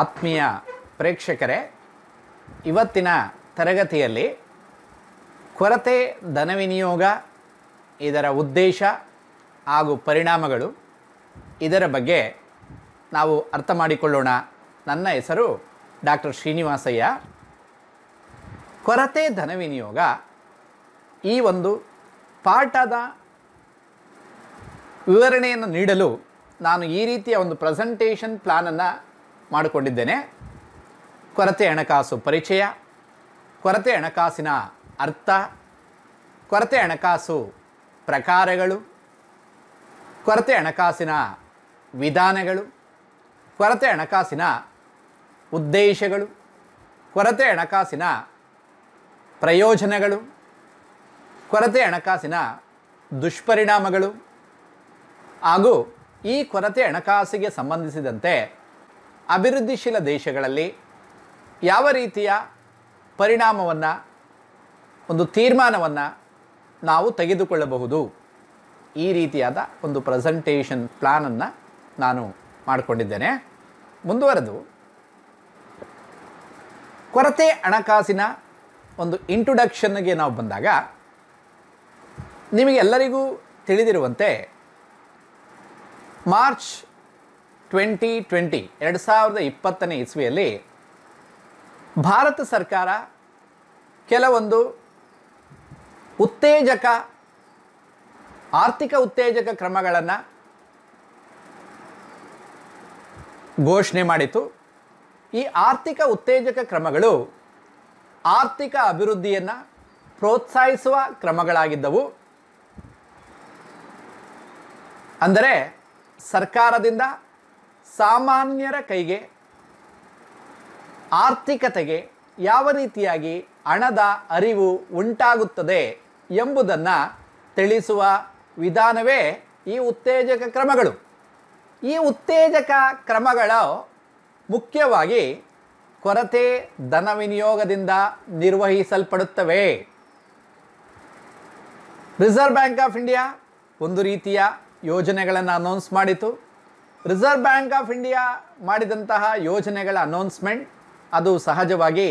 ಆತ್ಮೀಯ ಪ್ರೇಕ್ಷಕರೇ, ಇವತ್ತಿನ ತರಗತಿಯಲ್ಲಿ ಕೊರತೆ, ಧನವಿನಿಯೋಗ, ಇದರ ಉದ್ದೇಶ ಹಾಗೂ ಪರಿಣಾಮಗಳು ಇದರ ಬಗ್ಗೆ ನಾವು ಅರ್ಥ ಮಾಡಿಕೊಳ್ಳೋಣ. ನನ್ನ ಹೆಸರು ಡಾಕ್ಟರ್ ಶ್ರೀನಿವಾಸಯ್ಯ. ಕೊರತೆ, ಧನವಿನಿಯೋಗ ಈ ಒಂದು ಪಾಠದ ವಿವರಣೆಯನ್ನು ನೀಡಲು ನಾನು ಈ ರೀತಿಯ ಒಂದು ಪ್ರೆಸೆಂಟೇಷನ್ ಪ್ಲಾನನ್ನು ಮಾಡಿಕೊಂಡಿದ್ದೇನೆ. ಕೊರತೆ ಹಣಕಾಸು ಪರಿಚಯ, ಕೊರತೆ ಹಣಕಾಸಿನ ಅರ್ಥ, ಕೊರತೆ ಹಣಕಾಸು ಪ್ರಕಾರಗಳು, ಕೊರತೆ ಹಣಕಾಸಿನ ವಿಧಾನಗಳು, ಕೊರತೆ ಹಣಕಾಸಿನ ಉದ್ದೇಶಗಳು, ಕೊರತೆ ಹಣಕಾಸಿನ ಪ್ರಯೋಜನಗಳು, ಕೊರತೆ ಹಣಕಾಸಿನ ದುಷ್ಪರಿಣಾಮಗಳು ಹಾಗೂ ಈ ಕೊರತೆ ಹಣಕಾಸಿಗೆ ಸಂಬಂಧಿಸಿದಂತೆ ಅಭಿವೃದ್ಧಿಶೀಲ ದೇಶಗಳಲ್ಲಿ ಯಾವ ರೀತಿಯ ಪರಿಣಾಮವನ್ನು, ಒಂದು ತೀರ್ಮಾನವನ್ನು ನಾವು ತೆಗೆದುಕೊಳ್ಳಬಹುದು? ಈ ರೀತಿಯಾದ ಒಂದು ಪ್ರೆಸೆಂಟೇಷನ್ ಪ್ಲಾನನ್ನು ನಾನು ಮಾಡಿಕೊಂಡಿದ್ದೇನೆ. ಮುಂದುವರೆದು, ಕೊರತೆ ಹಣಕಾಸಿನ ಒಂದು ಇಂಟ್ರೊಡಕ್ಷನ್ಗೆ ನಾವು ಬಂದಾಗ, ನಿಮಗೆಲ್ಲರಿಗೂ ತಿಳಿದಿರುವಂತೆ, ಮಾರ್ಚ್ ಟ್ವೆಂಟಿ ಟ್ವೆಂಟಿ ಎರಡು ಸಾವಿರದ ಇಪ್ಪತ್ತನೇ ಇಸ್ವಿಯಲ್ಲಿ ಭಾರತ ಸರ್ಕಾರ ಕೆಲವೊಂದು ಉತ್ತೇಜಕ, ಆರ್ಥಿಕ ಉತ್ತೇಜಕ ಕ್ರಮಗಳನ್ನು ಘೋಷಣೆ ಮಾಡಿತು ಈ ಆರ್ಥಿಕ ಉತ್ತೇಜಕ ಕ್ರಮಗಳು ಆರ್ಥಿಕ ಅಭಿವೃದ್ಧಿಯನ್ನು ಪ್ರೋತ್ಸಾಹಿಸುವ ಕ್ರಮಗಳಾಗಿದ್ದವು. ಅಂದರೆ ಸರ್ಕಾರದಿಂದ ಸಾಮಾನ್ಯರ ಕೈಗೆ ಆರ್ಥಿಕತೆಗೆ ಯಾವ ರೀತಿಯಾಗಿ ಹಣದ ಅರಿವು ಉಂಟಾಗುತ್ತದೆ ಎಂಬುದನ್ನು ತಿಳಿಸುವ ವಿಧಾನವೇ ಈ ಉತ್ತೇಜಕ ಕ್ರಮಗಳು. ಈ ಉತ್ತೇಜಕ ಕ್ರಮಗಳು ಮುಖ್ಯವಾಗಿ ಕೊರತೆ ಧನ ವಿನಿಯೋಗದಿಂದ ನಿರ್ವಹಿಸಲ್ಪಡುತ್ತವೆ. ರಿಸರ್ವ್ ಬ್ಯಾಂಕ್ ಆಫ್ ಇಂಡಿಯಾ ಒಂದು ರೀತಿಯ ಯೋಜನೆಗಳನ್ನು ಅನೌನ್ಸ್ ಮಾಡಿತು. ರಿಸರ್ವ್ ಬ್ಯಾಂಕ್ ಆಫ್ ಇಂಡಿಯಾ ಮಾಡಿದಂತಹ ಯೋಜನೆಗಳ ಅನೌನ್ಸ್ಮೆಂಟ್ ಅದು ಸಹಜವಾಗಿ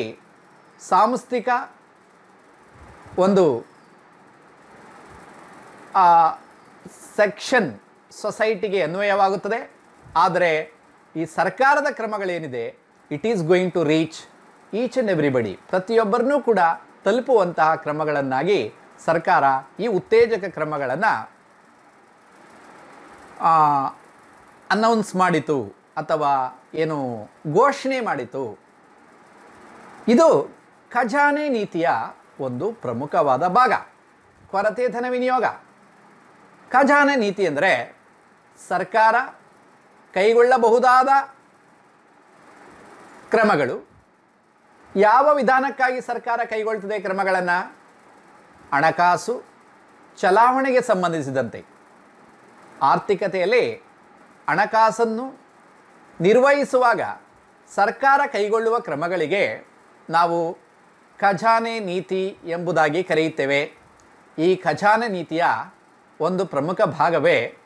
ಸಾಂಸ್ಥಿಕ ಒಂದು ಸೆಕ್ಷನ್ ಸೊಸೈಟಿಗೆ ಅನ್ವಯವಾಗುತ್ತದೆ. ಆದರೆ ಈ ಸರ್ಕಾರದ ಕ್ರಮಗಳೇನಿದೆ it is going to reach each and everybody ಪ್ರತಿಯೊಬ್ಬರನ್ನೂ ಕೂಡ ತಲುಪುವಂತಹ ಕ್ರಮಗಳನ್ನಾಗಿ ಸರ್ಕಾರ ಈ ಉತ್ತೇಜಕ ಕ್ರಮಗಳನ್ನು ಅನೌನ್ಸ್ ಮಾಡಿತು ಅಥವಾ ಏನು ಘೋಷಣೆ ಮಾಡಿತು. ಇದು ಖಜಾನೆ ನೀತಿಯ ಒಂದು ಪ್ರಮುಖವಾದ ಭಾಗ. ಕೊರತೆ ಧನ ವಿನಿಯೋಗ. ಖಜಾನೆ ನೀತಿ ಅಂದರೆ ಸರ್ಕಾರ ಕೈಗೊಳ್ಳಬಹುದಾದ ಕ್ರಮಗಳು. ಯಾವ ವಿಧಾನಕ್ಕಾಗಿ ಸರ್ಕಾರ ಕೈಗೊಳ್ತದೆ ಕ್ರಮಗಳನ್ನು? ಹಣಕಾಸು, ಚಲಾವಣೆಗೆ ಸಂಬಂಧಿಸಿದಂತೆ. ಆರ್ಥಿಕತೆಯಲ್ಲಿ ಹಣಕಾಸನ್ನು ನಿರ್ವಹಿಸುವಾಗ ಸರ್ಕಾರ ಕೈಗೊಳ್ಳುವ ಕ್ರಮಗಳಿಗೆ ನಾವು ಖಜಾನೆ ನೀತಿ ಎಂಬುದಾಗಿ ಕರೆಯುತ್ತೇವೆ. ಈ ಖಜಾನೆ ನೀತಿಯ ಒಂದು ಪ್ರಮುಖ ಭಾಗವೇ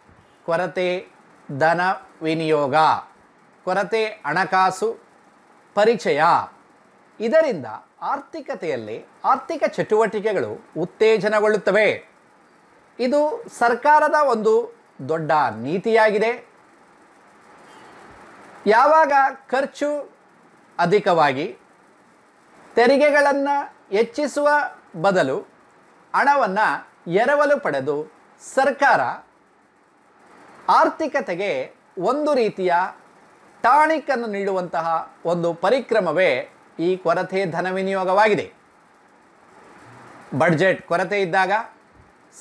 ಕೊರತೆ ಧನ ವಿನಿಯೋಗ, ಕೊರತೆ ಹಣಕಾಸು ಪರಿಚಯ. ಇದರಿಂದ ಆರ್ಥಿಕತೆಯಲ್ಲಿ ಆರ್ಥಿಕ ಚಟುವಟಿಕೆಗಳು ಉತ್ತೇಜನಗೊಳ್ಳುತ್ತವೆ. ಇದು ಸರ್ಕಾರದ ಒಂದು ದೊಡ್ಡ ನೀತಿಯಾಗಿದೆ. ಯಾವಾಗ ಖರ್ಚು ಅಧಿಕವಾಗಿ ತೆರಿಗೆಗಳನ್ನು ಹೆಚ್ಚಿಸುವ ಬದಲು ಹಣವನ್ನು ಎರವಲು ಪಡೆದು ಸರ್ಕಾರ ಆರ್ಥಿಕತೆಗೆ ಒಂದು ರೀತಿಯ ಟಾಣಿಕನ್ನು ನೀಡುವಂತಹ ಒಂದು ಪರಿಕ್ರಮವೇ ಈ ಕೊರತೆ ಧನ ವಿನಿಯೋಗವಾಗಿದೆ. ಬಡ್ಜೆಟ್ ಕೊರತೆ ಇದ್ದಾಗ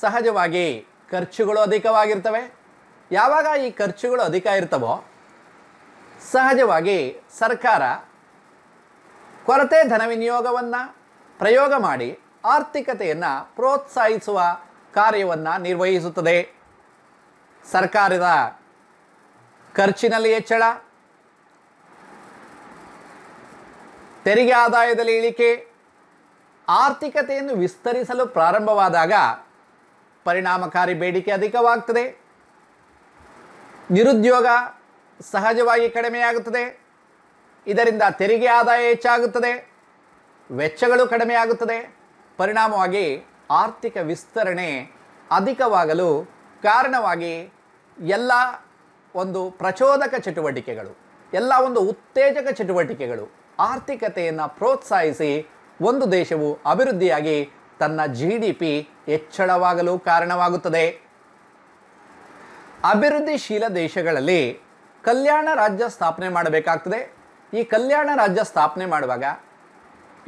ಸಹಜವಾಗಿ ಖರ್ಚುಗಳು ಅಧಿಕವಾಗಿರ್ತವೆ. ಯಾವಾಗ ಈ ಖರ್ಚುಗಳು ಅಧಿಕ ಇರ್ತವೋ ಸಹಜವಾಗಿ ಸರ್ಕಾರ ಕೊರತೆ ಧನ ವಿನಿಯೋಗವನ್ನು ಪ್ರಯೋಗ ಮಾಡಿ ಆರ್ಥಿಕತೆಯನ್ನು ಪ್ರೋತ್ಸಾಹಿಸುವ ಕಾರ್ಯವನ್ನು ನಿರ್ವಹಿಸುತ್ತದೆ. ಸರ್ಕಾರದ ಖರ್ಚಿನಲ್ಲಿ ಹೆಚ್ಚಳ, ತೆರಿಗೆ ಆದಾಯದಲ್ಲಿ ಇಳಿಕೆ, ಆರ್ಥಿಕತೆಯನ್ನು ವಿಸ್ತರಿಸಲು ಪ್ರಾರಂಭವಾದಾಗ ಪರಿಣಾಮಕಾರಿ ಬೇಡಿಕೆ ಅಧಿಕವಾಗ್ತದೆ. ನಿರುದ್ಯೋಗ ಸಹಜವಾಗಿ ಕಡಿಮೆಯಾಗುತ್ತದೆ. ಇದರಿಂದ ತೆರಿಗೆ ಆದಾಯ ಹೆಚ್ಚಾಗುತ್ತದೆ. ವೆಚ್ಚಗಳು ಕಡಿಮೆಯಾಗುತ್ತದೆ. ಪರಿಣಾಮವಾಗಿ ಆರ್ಥಿಕ ವಿಸ್ತರಣೆ ಅಧಿಕವಾಗಲು ಕಾರಣವಾಗಿ ಎಲ್ಲ ಒಂದು ಪ್ರಚೋದಕ ಚಟುವಟಿಕೆಗಳು, ಎಲ್ಲ ಒಂದು ಉತ್ತೇಜಕ ಚಟುವಟಿಕೆಗಳು ಆರ್ಥಿಕತೆಯನ್ನು ಪ್ರೋತ್ಸಾಹಿಸಿ ಒಂದು ದೇಶವು ಅಭಿವೃದ್ಧಿಯಾಗಿ ತನ್ನ ಜಿ ಡಿ ಪಿ ಹೆಚ್ಚಳವಾಗಲು ಕಾರಣವಾಗುತ್ತದೆ. ಅಭಿವೃದ್ಧಿಶೀಲ ದೇಶಗಳಲ್ಲಿ ಕಲ್ಯಾಣ ರಾಜ್ಯ ಸ್ಥಾಪನೆ ಮಾಡಬೇಕಾಗ್ತದೆ. ಈ ಕಲ್ಯಾಣ ರಾಜ್ಯ ಸ್ಥಾಪನೆ ಮಾಡುವಾಗ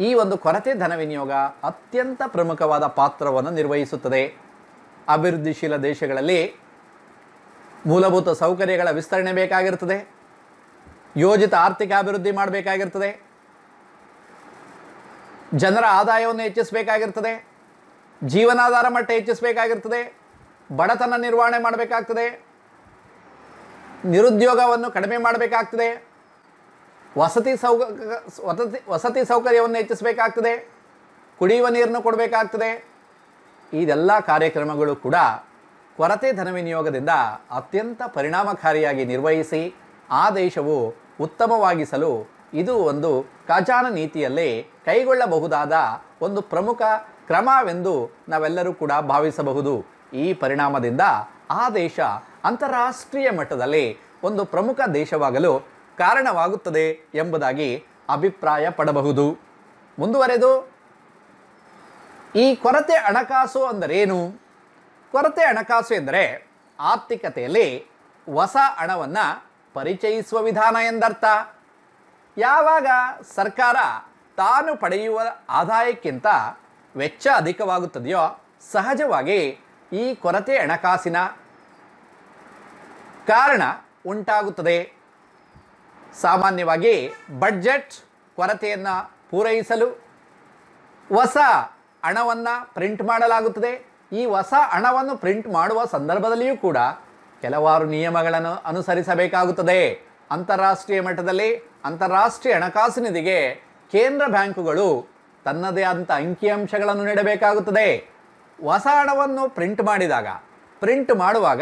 ಈ ಒಂದು ಕೊರತೆ ಧನ ವಿನಿಯೋಗ ಅತ್ಯಂತ ಪ್ರಮುಖವಾದ ಪಾತ್ರವನ್ನು ನಿರ್ವಹಿಸುತ್ತದೆ. ಅಭಿವೃದ್ಧಿಶೀಲ ದೇಶಗಳಲ್ಲಿ ಮೂಲಭೂತ ಸೌಕರ್ಯಗಳ ವಿಸ್ತರಣೆ ಬೇಕಾಗಿರ್ತದೆ ಯೋಜಿತ ಆರ್ಥಿಕ ಅಭಿವೃದ್ಧಿ ಮಾಡಬೇಕಾಗಿರ್ತದೆ ಜನರ ಆದಾಯವನ್ನು ಹೆಚ್ಚಿಸಬೇಕಾಗಿರ್ತದೆ ಜೀವನಾಧಾರ ಮಟ್ಟ ಹೆಚ್ಚಿಸಬೇಕಾಗಿರ್ತದೆ ಬಡತನ ನಿರ್ವಹಣೆ ಮಾಡಬೇಕಾಗ್ತದೆ. ನಿರುದ್ಯೋಗವನ್ನು ಕಡಿಮೆ ಮಾಡಬೇಕಾಗ್ತದೆ. ವಸತಿ ಸೌಕ ವಸತಿ ವಸತಿ ಸೌಕರ್ಯವನ್ನು ಹೆಚ್ಚಿಸಬೇಕಾಗ್ತದೆ. ಕುಡಿಯುವ ನೀರನ್ನು ಕೊಡಬೇಕಾಗ್ತದೆ. ಇದೆಲ್ಲ ಕಾರ್ಯಕ್ರಮಗಳು ಕೂಡ ಕೊರತೆ ಧನ ವಿನಿಯೋಗದಿಂದ ಅತ್ಯಂತ ಪರಿಣಾಮಕಾರಿಯಾಗಿ ನಿರ್ವಹಿಸಿ ಆ ದೇಶವು ಉತ್ತಮವಾಗಿಸಲು ಇದು ಒಂದು ಖಜಾನ ನೀತಿಯಲ್ಲಿ ಕೈಗೊಳ್ಳಬಹುದಾದ ಒಂದು ಪ್ರಮುಖ ಕ್ರಮವೆಂದು ನಾವೆಲ್ಲರೂ ಕೂಡ ಭಾವಿಸಬಹುದು. ಈ ಪರಿಣಾಮದಿಂದ ಆ ದೇಶ ಅಂತಾರಾಷ್ಟ್ರೀಯ ಮಟ್ಟದಲ್ಲಿ ಒಂದು ಪ್ರಮುಖ ದೇಶವಾಗಲು ಕಾರಣವಾಗುತ್ತದೆ ಎಂಬುದಾಗಿ ಅಭಿಪ್ರಾಯ ಪಡಬಹುದು ಮುಂದುವರೆದು, ಈ ಕೊರತೆ ಹಣಕಾಸು ಅಂದರೇನು? ಕೊರತೆ ಹಣಕಾಸು ಎಂದರೆ ಆರ್ಥಿಕತೆಯಲ್ಲಿ ಹೊಸ ಹಣವನ್ನು ಪರಿಚಯಿಸುವ ವಿಧಾನ ಎಂದರ್ಥ. ಯಾವಾಗ ಸರ್ಕಾರ ತಾನು ಪಡೆಯುವ ಆದಾಯಕ್ಕಿಂತ ವೆಚ್ಚ ಅಧಿಕವಾಗುತ್ತದೆಯೋ ಸಹಜವಾಗಿ ಈ ಕೊರತೆ ಹಣಕಾಸಿನ ಕಾರಣ ಉಂಟಾಗುತ್ತದೆ. ಸಾಮಾನ್ಯವಾಗಿ ಬಡ್ಜೆಟ್ ಕೊರತೆಯನ್ನು ಪೂರೈಸಲು ಹೊಸ ಹಣವನ್ನು ಪ್ರಿಂಟ್ ಮಾಡಲಾಗುತ್ತದೆ. ಈ ಹೊಸ ಹಣವನ್ನು ಪ್ರಿಂಟ್ ಮಾಡುವ ಸಂದರ್ಭದಲ್ಲಿಯೂ ಕೂಡ ಕೆಲವಾರು ನಿಯಮಗಳನ್ನು ಅನುಸರಿಸಬೇಕಾಗುತ್ತದೆ. ಅಂತಾರಾಷ್ಟ್ರೀಯ ಮಟ್ಟದಲ್ಲಿ ಅಂತಾರಾಷ್ಟ್ರೀಯ ಹಣಕಾಸು ನಿಧಿಗೆ ಕೇಂದ್ರ ಬ್ಯಾಂಕುಗಳು ತನ್ನದೇ ಆದಂಥ ಅಂಕಿಅಂಶಗಳನ್ನು ನೀಡಬೇಕಾಗುತ್ತದೆ. ಹೊಸ ಹಣವನ್ನು ಪ್ರಿಂಟ್ ಮಾಡಿದಾಗ, ಪ್ರಿಂಟ್ ಮಾಡುವಾಗ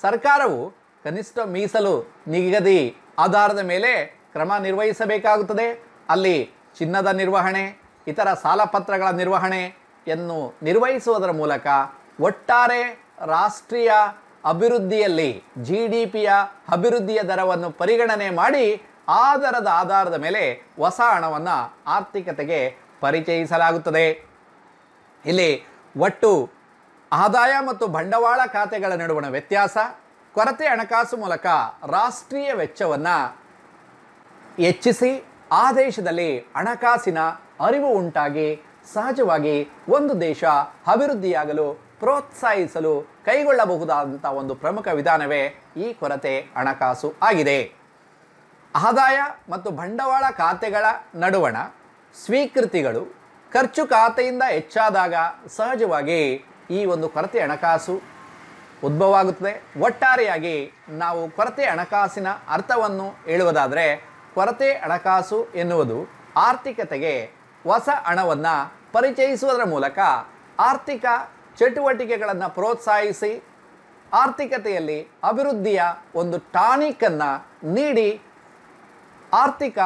ಸರ್ಕಾರವು ಕನಿಷ್ಠ ಮೀಸಲು ನಿಗದಿ ಆಧಾರದ ಮೇಲೆ ಕ್ರಮ ನಿರ್ವಹಿಸಬೇಕಾಗುತ್ತದೆ. ಅಲ್ಲಿ ಚಿನ್ನದ ನಿರ್ವಹಣೆ, ಇತರ ಸಾಲಪತ್ರಗಳ ನಿರ್ವಹಣೆಯನ್ನು ನಿರ್ವಹಿಸುವುದರ ಮೂಲಕ ಒಟ್ಟಾರೆ ರಾಷ್ಟ್ರೀಯ ಅಭಿವೃದ್ಧಿಯಲ್ಲಿ ಜಿ ಡಿ ಪಿಯ ಅಭಿವೃದ್ಧಿಯ ದರವನ್ನು ಪರಿಗಣನೆ ಮಾಡಿ ಆ ದರದ ಆಧಾರದ ಮೇಲೆ ಹೊಸ ಹಣವನ್ನು ಆರ್ಥಿಕತೆಗೆ ಪರಿಚಯಿಸಲಾಗುತ್ತದೆ. ಇಲ್ಲಿ ಒಟ್ಟು ಆದಾಯ ಮತ್ತು ಬಂಡವಾಳ ಖಾತೆಗಳ ನಡುವಣ ವ್ಯತ್ಯಾಸ, ಕೊರತೆ ಹಣಕಾಸು ಮೂಲಕ ರಾಷ್ಟ್ರೀಯ ವೆಚ್ಚವನ್ನು ಹೆಚ್ಚಿಸಿ ಆ ದೇಶದಲ್ಲಿ ಹಣಕಾಸಿನ ಅರಿವು ಉಂಟಾಗಿ ಸಹಜವಾಗಿ ಒಂದು ದೇಶ ಅಭಿವೃದ್ಧಿಯಾಗಲು ಪ್ರೋತ್ಸಾಹಿಸಲು ಕೈಗೊಳ್ಳಬಹುದಾದಂಥ ಒಂದು ಪ್ರಮುಖ ವಿಧಾನವೇ ಈ ಕೊರತೆ ಹಣಕಾಸು ಆಗಿದೆ. ಆದಾಯ ಮತ್ತು ಬಂಡವಾಳ ಖಾತೆಗಳ ನಡುವಣ ಸ್ವೀಕೃತಿಗಳು ಖರ್ಚು ಖಾತೆಯಿಂದ ಹೆಚ್ಚಾದಾಗ ಸಹಜವಾಗಿ ಈ ಒಂದು ಕೊರತೆ ಹಣಕಾಸು ಉದ್ಭವ ಆಗುತ್ತದೆ ಒಟ್ಟಾರೆಯಾಗಿ ನಾವು ಕೊರತೆ ಹಣಕಾಸಿನ ಅರ್ಥವನ್ನು ಹೇಳುವುದಾದರೆ ಕೊರತೆ ಹಣಕಾಸು ಎನ್ನುವುದು ಆರ್ಥಿಕತೆಗೆ ಹೊಸ ಹಣವನ್ನು ಪರಿಚಯಿಸುವುದರ ಮೂಲಕ ಆರ್ಥಿಕ ಚಟುವಟಿಕೆಗಳನ್ನು ಪ್ರೋತ್ಸಾಹಿಸಿ ಆರ್ಥಿಕತೆಯಲ್ಲಿ ಅಭಿವೃದ್ಧಿಯ ಒಂದು ಟಾನಿಕನ್ನು ನೀಡಿ ಆರ್ಥಿಕ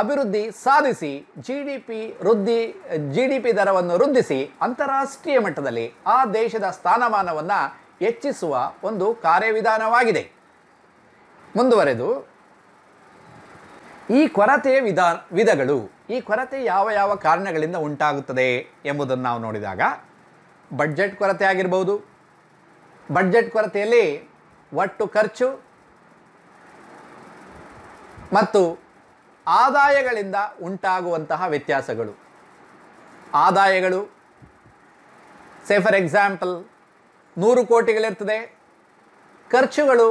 ಅಭಿವೃದ್ಧಿ ಸಾಧಿಸಿ ಜಿ ಡಿ ಪಿ ವೃದ್ಧಿ ಜಿ ಡಿ ಪಿ ದರವನ್ನು ವೃದ್ಧಿಸಿ ಅಂತಾರಾಷ್ಟ್ರೀಯ ಮಟ್ಟದಲ್ಲಿ ಆ ದೇಶದ ಸ್ಥಾನಮಾನವನ್ನು ಹೆಚ್ಚಿಸುವ ಒಂದು ಕಾರ್ಯವಿಧಾನವಾಗಿದೆ. ಮುಂದುವರೆದು, ಈ ಕೊರತೆಯ ವಿಧಾ, ವಿಧಗಳು, ಈ ಕೊರತೆ ಯಾವ ಯಾವ ಕಾರಣಗಳಿಂದ ಉಂಟಾಗುತ್ತದೆ ಎಂಬುದನ್ನು ನಾವು ನೋಡಿದಾಗ ಬಡ್ಜೆಟ್ ಕೊರತೆ ಆಗಿರ್ಬೋದು ಬಡ್ಜೆಟ್ ಕೊರತೆಯಲ್ಲಿ ಒಟ್ಟು ಖರ್ಚು ಮತ್ತು ಆದಾಯಗಳಿಂದ ಉಂಟಾಗುವಂತಹ ವ್ಯತ್ಯಾಸಗಳು. ಆದಾಯಗಳು ಸೇ ಫಾರ್ ಎಕ್ಸಾಂಪಲ್ ನೂರು ಕೋಟಿಗಳಿರ್ತದೆ, ಖರ್ಚುಗಳು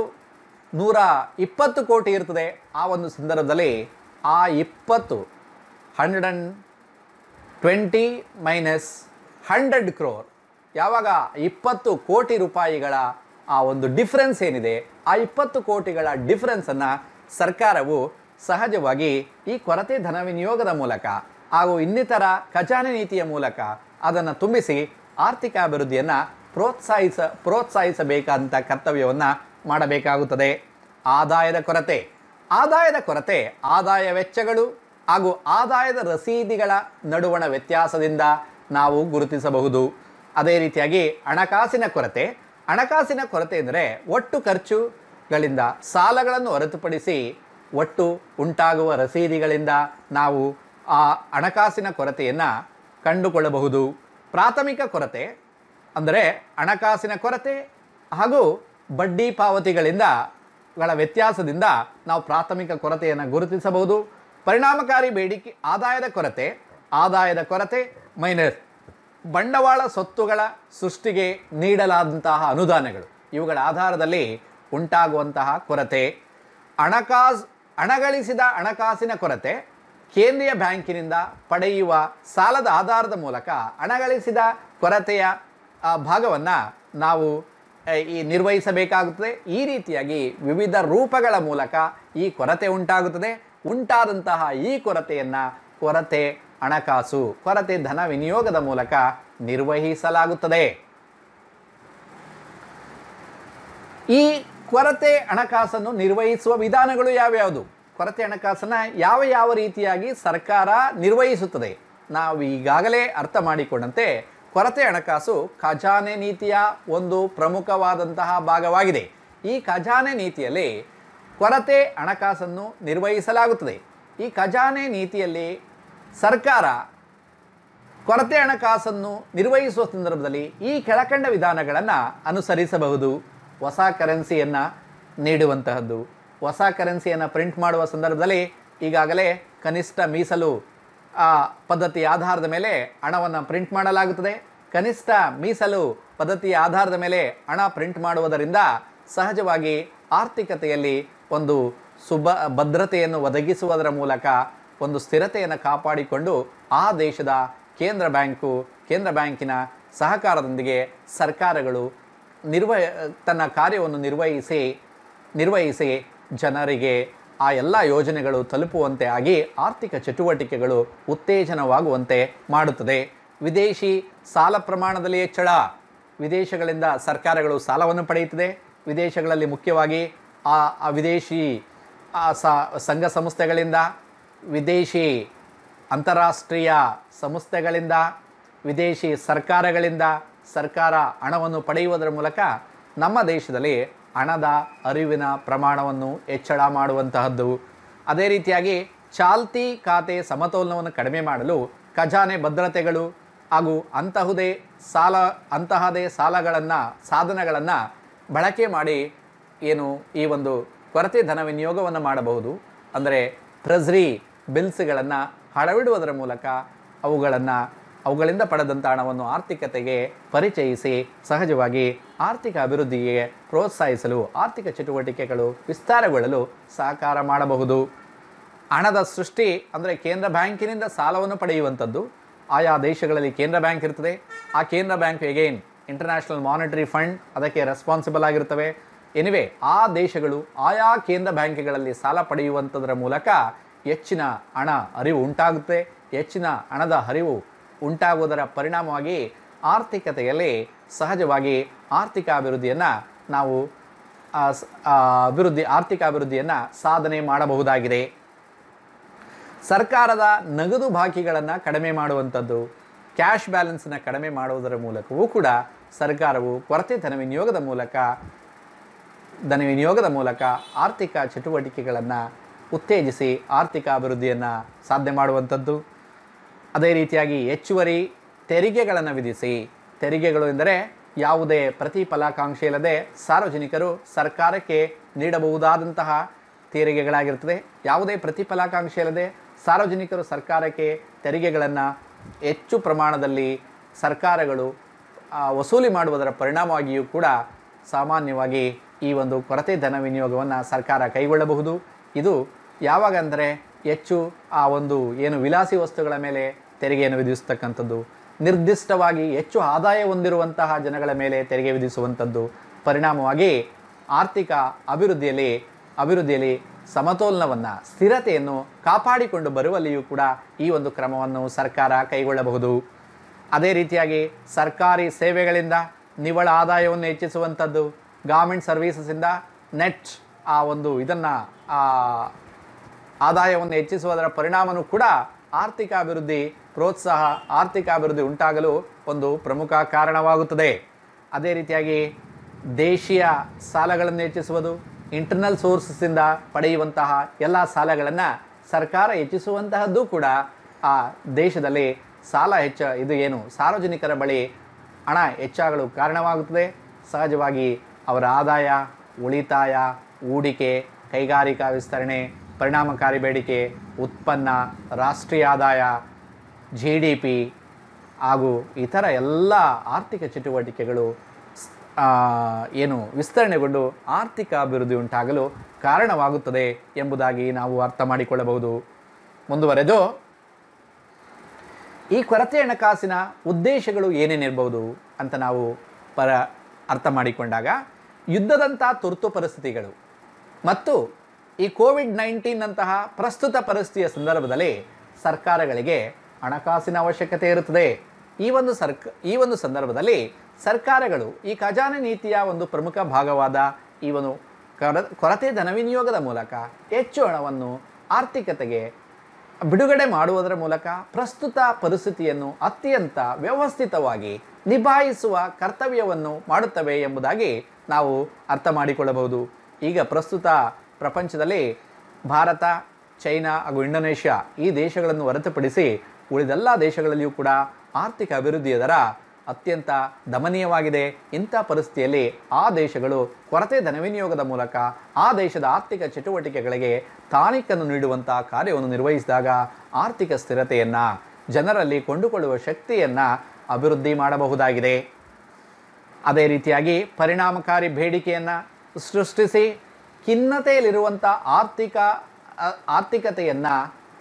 ನೂರ ಇಪ್ಪತ್ತು ಕೋಟಿ ಇರ್ತದೆ. ಆ ಒಂದು ಸಂದರ್ಭದಲ್ಲಿ ಆ ಇಪ್ಪತ್ತು hundred and twenty minus hundred crore ಯಾವಾಗ ಇಪ್ಪತ್ತು ಕೋಟಿ ರೂಪಾಯಿಗಳ ಆ ಒಂದು ಡಿಫ್ರೆನ್ಸ್ ಏನಿದೆ, ಆ ಇಪ್ಪತ್ತು ಕೋಟಿಗಳ ಡಿಫ್ರೆನ್ಸನ್ನು ಸರ್ಕಾರವು ಸಹಜವಾಗಿ ಈ ಕೊರತೆ ಧನ ವಿನಿಯೋಗದ ಮೂಲಕ ಹಾಗೂ ಇನ್ನಿತರ ಖಜಾನೆ ನೀತಿಯ ಮೂಲಕ ಅದನ್ನು ತುಂಬಿಸಿ ಆರ್ಥಿಕ ಅಭಿವೃದ್ಧಿಯನ್ನು ಪ್ರೋತ್ಸಾಹಿಸ ಪ್ರೋತ್ಸಾಹಿಸಬೇಕಾದಂಥ ಕರ್ತವ್ಯವನ್ನು ಮಾಡಬೇಕಾಗುತ್ತದೆ. ಆದಾಯದ ಕೊರತೆ. ಆದಾಯದ ಕೊರತೆ ಆದಾಯ ವೆಚ್ಚಗಳು ಹಾಗೂ ಆದಾಯದ ರಸೀದಿಗಳ ನಡುವಣ ವ್ಯತ್ಯಾಸದಿಂದ ನಾವು ಗುರುತಿಸಬಹುದು. ಅದೇ ರೀತಿಯಾಗಿ ಹಣಕಾಸಿನ ಕೊರತೆ. ಹಣಕಾಸಿನ ಕೊರತೆ ಎಂದರೆ ಒಟ್ಟು ಖರ್ಚುಗಳಿಂದ ಸಾಲಗಳನ್ನು ಹೊರತುಪಡಿಸಿ ಒಟ್ಟು ಉಂಟಾಗುವ ರಸೀದಿಗಳಿಂದ ನಾವು ಆ ಹಣಕಾಸಿನ ಕೊರತೆಯನ್ನು ಕಂಡುಕೊಳ್ಳಬಹುದು. ಪ್ರಾಥಮಿಕ ಕೊರತೆ ಅಂದರೆ ಹಣಕಾಸಿನ ಕೊರತೆ ಹಾಗೂ ಬಡ್ಡಿ ಪಾವತಿಗಳಿಂದ ಗಳ ವ್ಯತ್ಯಾಸದಿಂದ ನಾವು ಪ್ರಾಥಮಿಕ ಕೊರತೆಯನ್ನು ಗುರುತಿಸಬಹುದು. ಪರಿಣಾಮಕಾರಿ ಬೇಡಿಕೆ, ಆದಾಯದ ಕೊರತೆ ಆದಾಯದ ಕೊರತೆ ಮೈನಸ್ ಬಂಡವಾಳ ಸ್ವತ್ತುಗಳ ಸೃಷ್ಟಿಗೆ ನೀಡಲಾದಂತಹ ಅನುದಾನಗಳು ಇವುಗಳ ಆಧಾರದಲ್ಲಿ ಉಂಟಾಗುವಂತಹ ಕೊರತೆ. ಹಣಕಾಸು ಹಣಗಳಿಸಿದ ಹಣಕಾಸಿನ ಕೊರತೆ ಕೇಂದ್ರೀಯ ಬ್ಯಾಂಕಿನಿಂದ ಪಡೆಯುವ ಸಾಲದ ಆಧಾರದ ಮೂಲಕ ಹಣಗಳಿಸಿದ ಕೊರತೆಯ ಭಾಗವನ್ನು ನಾವು ಈ ನಿರ್ವಹಿಸಬೇಕಾಗುತ್ತದೆ. ಈ ರೀತಿಯಾಗಿ ವಿವಿಧ ರೂಪಗಳ ಮೂಲಕ ಈ ಕೊರತೆ ಉಂಟಾಗುತ್ತದೆ. ಉಂಟಾದಂತಹ ಈ ಕೊರತೆಯನ್ನು ಕೊರತೆ ಹಣಕಾಸು, ಕೊರತೆ ಧನ ವಿನಿಯೋಗದ ಮೂಲಕ ನಿರ್ವಹಿಸಲಾಗುತ್ತದೆ. ಈ ಕೊರತೆ ಹಣಕಾಸನ್ನು ನಿರ್ವಹಿಸುವ ವಿಧಾನಗಳು ಯಾವ್ಯಾವುದು? ಕೊರತೆ ಹಣಕಾಸನ್ನು ಯಾವ ಯಾವ ರೀತಿಯಾಗಿ ಸರ್ಕಾರ ನಿರ್ವಹಿಸುತ್ತದೆ? ನಾವು ಈಗಾಗಲೇ ಅರ್ಥ ಮಾಡಿಕೊಂಡಂತೆ ಕೊರತೆ ಹಣಕಾಸು ಖಜಾನೆ ನೀತಿಯ ಒಂದು ಪ್ರಮುಖವಾದಂತಹ ಭಾಗವಾಗಿದೆ. ಈ ಖಜಾನೆ ನೀತಿಯಲ್ಲಿ ಕೊರತೆ ಹಣಕಾಸನ್ನು ನಿರ್ವಹಿಸಲಾಗುತ್ತದೆ. ಈ ಖಜಾನೆ ನೀತಿಯಲ್ಲಿ ಸರ್ಕಾರ ಕೊರತೆ ಹಣಕಾಸನ್ನು ನಿರ್ವಹಿಸುವ ಸಂದರ್ಭದಲ್ಲಿ ಈ ಕೆಳಕಂಡ ವಿಧಾನಗಳನ್ನು ಅನುಸರಿಸಬಹುದು. ಹೊಸ ಕರೆನ್ಸಿಯನ್ನು ನೀಡುವಂತಹದ್ದು. ಹೊಸ ಕರೆನ್ಸಿಯನ್ನು ಪ್ರಿಂಟ್ ಮಾಡುವ ಸಂದರ್ಭದಲ್ಲಿ ಈಗಾಗಲೇ ಕನಿಷ್ಠ ಮೀಸಲು ಆ, ಪದ್ಧತಿ ಆಧಾರದ ಮೇಲೆ ಹಣವನ್ನು ಪ್ರಿಂಟ್ ಮಾಡಲಾಗುತ್ತದೆ. ಕನಿಷ್ಠ ಮೀಸಲು ಪದ್ಧತಿಯ ಆಧಾರದ ಮೇಲೆ ಹಣ ಪ್ರಿಂಟ್ ಮಾಡುವುದರಿಂದ ಸಹಜವಾಗಿ ಆರ್ಥಿಕತೆಯಲ್ಲಿ ಒಂದು ಸುಭ ಭದ್ರತೆಯನ್ನು ಒದಗಿಸುವುದರ ಮೂಲಕ ಒಂದು ಸ್ಥಿರತೆಯನ್ನು ಕಾಪಾಡಿಕೊಂಡು ಆ ದೇಶದ ಕೇಂದ್ರ ಬ್ಯಾಂಕು ಕೇಂದ್ರ ಬ್ಯಾಂಕಿನ ಸಹಕಾರದೊಂದಿಗೆ ಸರ್ಕಾರಗಳು ನಿರ್ವ ತನ್ನ ಕಾರ್ಯವನ್ನು ನಿರ್ವಹಿಸಿ ನಿರ್ವಹಿಸಿ ಜನರಿಗೆ ಆ ಎಲ್ಲ ಯೋಜನೆಗಳು ತಲುಪುವಂತೆ ಆಗಿ ಆರ್ಥಿಕ ಚಟುವಟಿಕೆಗಳು ಉತ್ತೇಜನವಾಗುವಂತೆ ಮಾಡುತ್ತದೆ. ವಿದೇಶಿ ಸಾಲ ಪ್ರಮಾಣದಲ್ಲಿ ಹೆಚ್ಚಳ. ವಿದೇಶಗಳಿಂದ ಸರ್ಕಾರಗಳು ಸಾಲವನ್ನು ಪಡೆಯುತ್ತದೆ. ವಿದೇಶಗಳಲ್ಲಿ ಮುಖ್ಯವಾಗಿ ಆ ವಿದೇಶಿ ಸಂಘ ಸಂಸ್ಥೆಗಳಿಂದ, ವಿದೇಶಿ ಅಂತಾರಾಷ್ಟ್ರೀಯ ಸಂಸ್ಥೆಗಳಿಂದ, ವಿದೇಶಿ ಸರ್ಕಾರಗಳಿಂದ ಸರ್ಕಾರ ಹಣವನ್ನು ಪಡೆಯುವುದರ ಮೂಲಕ ನಮ್ಮ ದೇಶದಲ್ಲಿ ಹಣದ ಅರಿವಿನ ಪ್ರಮಾಣವನ್ನು ಹೆಚ್ಚಳ ಮಾಡುವಂತಹದ್ದು. ಅದೇ ರೀತಿಯಾಗಿ ಚಾಲ್ತಿ ಖಾತೆ ಸಮತೋಲನವನ್ನು ಕಡಿಮೆ ಮಾಡಲು ಖಜಾನೆ ಭದ್ರತೆಗಳು ಹಾಗೂ ಅಂತಹುದೇ ಸಾಲ, ಅಂತಹದೇ ಸಾಲಗಳನ್ನು, ಸಾಧನಗಳನ್ನು ಬಳಕೆ ಮಾಡಿ ಏನು ಈ ಒಂದು ಕೊರತೆ ಧನ ವಿನಿಯೋಗವನ್ನು ಮಾಡಬಹುದು. ಅಂದರೆ ಟ್ರೆಜರಿ ಬಿಲ್ಸ್ಗಳನ್ನು ಹಡವಿಡುವುದರ ಮೂಲಕ ಅವುಗಳನ್ನು ಅವುಗಳಿಂದ ಪಡೆದಂಥ ಹಣವನ್ನು ಆರ್ಥಿಕತೆಗೆ ಪರಿಚಯಿಸಿ ಸಹಜವಾಗಿ ಆರ್ಥಿಕ ಅಭಿವೃದ್ಧಿಗೆ ಪ್ರೋತ್ಸಾಹಿಸಲು, ಆರ್ಥಿಕ ಚಟುವಟಿಕೆಗಳು ವಿಸ್ತಾರಗೊಳ್ಳಲು ಸಹಕಾರ ಮಾಡಬಹುದು. ಹಣದ ಸೃಷ್ಟಿ ಅಂದರೆ ಕೇಂದ್ರ ಬ್ಯಾಂಕಿನಿಂದ ಸಾಲವನ್ನು ಪಡೆಯುವಂಥದ್ದು. ಆಯಾ ದೇಶಗಳಲ್ಲಿ ಕೇಂದ್ರ ಬ್ಯಾಂಕ್ ಇರ್ತದೆ. ಆ ಕೇಂದ್ರ bank again international monetary fund ಅದಕ್ಕೆ ರೆಸ್ಪಾನ್ಸಿಬಲ್ ಆಗಿರ್ತವೆ ಎನಿವೆ ಆ ದೇಶಗಳು, ಆಯಾ ಕೇಂದ್ರ ಬ್ಯಾಂಕ್ಗಳಲ್ಲಿ ಸಾಲ ಪಡೆಯುವಂಥದ್ರ ಮೂಲಕ ಹೆಚ್ಚಿನ ಹಣ ಅರಿವು ಉಂಟಾಗುತ್ತೆ. ಹೆಚ್ಚಿನ ಹಣದ ಹರಿವು ಉಂಟಾಗುವುದರ ಪರಿಣಾಮವಾಗಿ ಆರ್ಥಿಕತೆಯಲ್ಲಿ ಸಹಜವಾಗಿ ಆರ್ಥಿಕ ಅಭಿವೃದ್ಧಿಯನ್ನು ನಾವು ಅಭಿವೃದ್ಧಿ ಆರ್ಥಿಕ ಅಭಿವೃದ್ಧಿಯನ್ನು ಸಾಧನೆ ಮಾಡಬಹುದಾಗಿದೆ. ಸರ್ಕಾರದ ನಗದು ಬಾಕಿಗಳನ್ನು ಕಡಿಮೆ ಮಾಡುವಂಥದ್ದು, ಕ್ಯಾಶ್ ಬ್ಯಾಲೆನ್ಸನ್ನು ಕಡಿಮೆ ಮಾಡುವುದರ ಮೂಲಕವೂ ಕೂಡ ಸರ್ಕಾರವು ಕೊರತೆ ಧನ ವಿನಿಯೋಗದ ಮೂಲಕ, ಧನ ವಿನಿಯೋಗದ ಮೂಲಕ ಆರ್ಥಿಕ ಚಟುವಟಿಕೆಗಳನ್ನು ಉತ್ತೇಜಿಸಿ ಆರ್ಥಿಕ ಅಭಿವೃದ್ಧಿಯನ್ನು ಸಾಧನೆ ಮಾಡುವಂಥದ್ದು. ಅದೇ ರೀತಿಯಾಗಿ ಹೆಚ್ಚುವರಿ ತೆರಿಗೆಗಳನ್ನು ವಿಧಿಸಿ, ತೆರಿಗೆಗಳು ಎಂದರೆ ಯಾವುದೇ ಪ್ರತಿಫಲಾಕಾಂಕ್ಷೆ ಇಲ್ಲದೆ ಸಾರ್ವಜನಿಕರು ಸರ್ಕಾರಕ್ಕೆ ನೀಡಬಹುದಾದಂತಹ ತೆರಿಗೆಗಳಾಗಿರ್ತದೆ. ಯಾವುದೇ ಪ್ರತಿಫಲಾಕಾಂಕ್ಷೆ ಇಲ್ಲದೆ ಸಾರ್ವಜನಿಕರು ಸರ್ಕಾರಕ್ಕೆ ತೆರಿಗೆಗಳನ್ನು ಹೆಚ್ಚು ಪ್ರಮಾಣದಲ್ಲಿ ಸರ್ಕಾರಗಳು ವಸೂಲಿ ಮಾಡುವುದರ ಪರಿಣಾಮವಾಗಿಯೂ ಕೂಡ ಸಾಮಾನ್ಯವಾಗಿ ಈ ಒಂದು ಕೊರತೆ ಧನ ವಿನಿಯೋಗವನ್ನು ಸರ್ಕಾರ ಕೈಗೊಳ್ಳಬಹುದು. ಇದು ಯಾವಾಗ ಅಂದರೆ ಹೆಚ್ಚು ಆ ಒಂದು ಏನು ವಿಲಾಸಿ ವಸ್ತುಗಳ ಮೇಲೆ ತೆರಿಗೆಯನ್ನು ವಿಧಿಸತಕ್ಕಂಥದ್ದು? ನಿರ್ದಿಷ್ಟವಾಗಿ ಹೆಚ್ಚು ಆದಾಯ ಹೊಂದಿರುವಂತಹ ಜನಗಳ ಮೇಲೆ ತೆರಿಗೆ ವಿಧಿಸುವಂಥದ್ದು ಪರಿಣಾಮವಾಗಿ ಆರ್ಥಿಕ ಅಭಿವೃದ್ಧಿಯಲ್ಲಿ ಅಭಿವೃದ್ಧಿಯಲ್ಲಿ ಸಮತೋಲನವನ್ನು, ಸ್ಥಿರತೆಯನ್ನು ಕಾಪಾಡಿಕೊಂಡು ಬರುವಲ್ಲಿಯೂ ಕೂಡ ಈ ಒಂದು ಕ್ರಮವನ್ನು ಸರ್ಕಾರ ಕೈಗೊಳ್ಳಬಹುದು. ಅದೇ ರೀತಿಯಾಗಿ ಸರ್ಕಾರಿ ಸೇವೆಗಳಿಂದ ನಿವ್ವಳ ಆದಾಯವನ್ನು ಹೆಚ್ಚಿಸುವಂಥದ್ದು ಗೌರ್ಮೆಂಟ್ ಸರ್ವೀಸಸಿಂದ ನೆಟ್ ಆ ಒಂದು ಇದನ್ನು ಆದಾಯವನ್ನು ಹೆಚ್ಚಿಸುವುದರ ಪರಿಣಾಮನೂ ಕೂಡ ಆರ್ಥಿಕ ಅಭಿವೃದ್ಧಿ ಪ್ರೋತ್ಸಾಹ ಆರ್ಥಿಕ ಅಭಿವೃದ್ಧಿ ಉಂಟಾಗಲು ಒಂದು ಪ್ರಮುಖ ಕಾರಣವಾಗುತ್ತದೆ. ಅದೇ ರೀತಿಯಾಗಿ ದೇಶೀಯ ಸಾಲಗಳನ್ನು ಹೆಚ್ಚಿಸುವುದು ಇಂಟರ್ನಲ್ ಸೋರ್ಸಸ್ಸಿಂದ ಪಡೆಯುವಂತಹ ಎಲ್ಲ ಸಾಲಗಳನ್ನು ಸರ್ಕಾರ ಹೆಚ್ಚಿಸುವಂತಹದ್ದು ಕೂಡ ಆ ದೇಶದಲ್ಲಿ ಸಾಲ ಹೆಚ್ಚ, ಇದು ಏನು, ಸಾರ್ವಜನಿಕರ ಬಳಿ ಹಣ ಹೆಚ್ಚಾಗಲು ಕಾರಣವಾಗುತ್ತದೆ. ಸಹಜವಾಗಿ ಅವರ ಆದಾಯ, ಉಳಿತಾಯ, ಹೂಡಿಕೆ, ಕೈಗಾರಿಕಾ ವಿಸ್ತರಣೆ ಪರಿಣಾಮಕಾರಿ ಬೇಡಿಕೆ, ಉತ್ಪನ್ನ, ರಾಷ್ಟ್ರೀಯ ಆದಾಯ ಜಿ ಡಿ ಪಿ ಹಾಗೂ ಇತರ ಎಲ್ಲ ಆರ್ಥಿಕ ಚಟುವಟಿಕೆಗಳು ಏನು ವಿಸ್ತರಣೆಗೊಂಡು ಆರ್ಥಿಕ ಅಭಿವೃದ್ಧಿ ಉಂಟಾಗಲು ಕಾರಣವಾಗುತ್ತದೆ ಎಂಬುದಾಗಿ ನಾವು ಅರ್ಥ ಮಾಡಿಕೊಳ್ಳಬಹುದು. ಮುಂದುವರೆದು, ಈ ಕೊರತೆ ಹಣಕಾಸಿನ ಉದ್ದೇಶಗಳು ಏನೇನಿರ್ಬೋದು ಅಂತ ನಾವು ಪರ, ಅರ್ಥ ಮಾಡಿಕೊಂಡಾಗ ಯುದ್ಧದಂಥ ತುರ್ತು ಪರಿಸ್ಥಿತಿಗಳು ಮತ್ತು ಈ ಕೋವಿಡ್ ನೈನ್ಟೀನ್ನಂತಹ ಪ್ರಸ್ತುತ ಪರಿಸ್ಥಿತಿಯ ಸಂದರ್ಭದಲ್ಲಿ ಸರ್ಕಾರಗಳಿಗೆ ಹಣಕಾಸಿನ ಅವಶ್ಯಕತೆ ಇರುತ್ತದೆ. ಈ ಒಂದು ಸರ್ಕ, ಈ ಒಂದು ಸಂದರ್ಭದಲ್ಲಿ ಸರ್ಕಾರಗಳು ಈ ಖಜಾನೆ ನೀತಿಯ ಒಂದು ಪ್ರಮುಖ ಭಾಗವಾದ ಈ ಒಂದು ಕೊರತೆ ಕೊರತೆ ಧನವಿನಿಯೋಗದ ಮೂಲಕ ಹೆಚ್ಚು ಹಣವನ್ನು ಆರ್ಥಿಕತೆಗೆ ಬಿಡುಗಡೆ ಮಾಡುವುದರ ಮೂಲಕ ಪ್ರಸ್ತುತ ಪರಿಸ್ಥಿತಿಯನ್ನು ಅತ್ಯಂತ ವ್ಯವಸ್ಥಿತವಾಗಿ ನಿಭಾಯಿಸುವ ಕರ್ತವ್ಯವನ್ನು ಮಾಡುತ್ತವೆ ಎಂಬುದಾಗಿ ನಾವು ಅರ್ಥ ಮಾಡಿಕೊಳ್ಳಬಹುದು. ಈಗ ಪ್ರಸ್ತುತ ಪ್ರಪಂಚದಲ್ಲಿ ಭಾರತ, ಚೈನಾ ಹಾಗೂ ಇಂಡೋನೇಷ್ಯಾ ಈ ದೇಶಗಳನ್ನು ಹೊರತುಪಡಿಸಿ ಉಳಿದೆಲ್ಲ ದೇಶಗಳಲ್ಲಿಯೂ ಕೂಡ ಆರ್ಥಿಕ ಅಭಿವೃದ್ಧಿಯ ದರ ಅತ್ಯಂತ ದಮನೀಯವಾಗಿದೆ. ಇಂಥ ಪರಿಸ್ಥಿತಿಯಲ್ಲಿ ಆ ದೇಶಗಳು ಕೊರತೆ ಧನವಿನಿಯೋಗದ ಮೂಲಕ ಆ ದೇಶದ ಆರ್ಥಿಕ ಚಟುವಟಿಕೆಗಳಿಗೆ ತಾಣಿಕನ್ನು ನೀಡುವಂಥ ಕಾರ್ಯವನ್ನು ನಿರ್ವಹಿಸಿದಾಗ ಆರ್ಥಿಕ ಸ್ಥಿರತೆಯನ್ನು, ಜನರಲ್ಲಿ ಕೊಂಡುಕೊಳ್ಳುವ ಶಕ್ತಿಯನ್ನು ಅಭಿವೃದ್ಧಿ ಮಾಡಬಹುದಾಗಿದೆ. ಅದೇ ರೀತಿಯಾಗಿ ಪರಿಣಾಮಕಾರಿ ಬೇಡಿಕೆಯನ್ನು ಸೃಷ್ಟಿಸಿ ಖಿನ್ನತೆಯಲ್ಲಿರುವಂಥ ಆರ್ಥಿಕ ಆರ್ಥಿಕತೆಯನ್ನು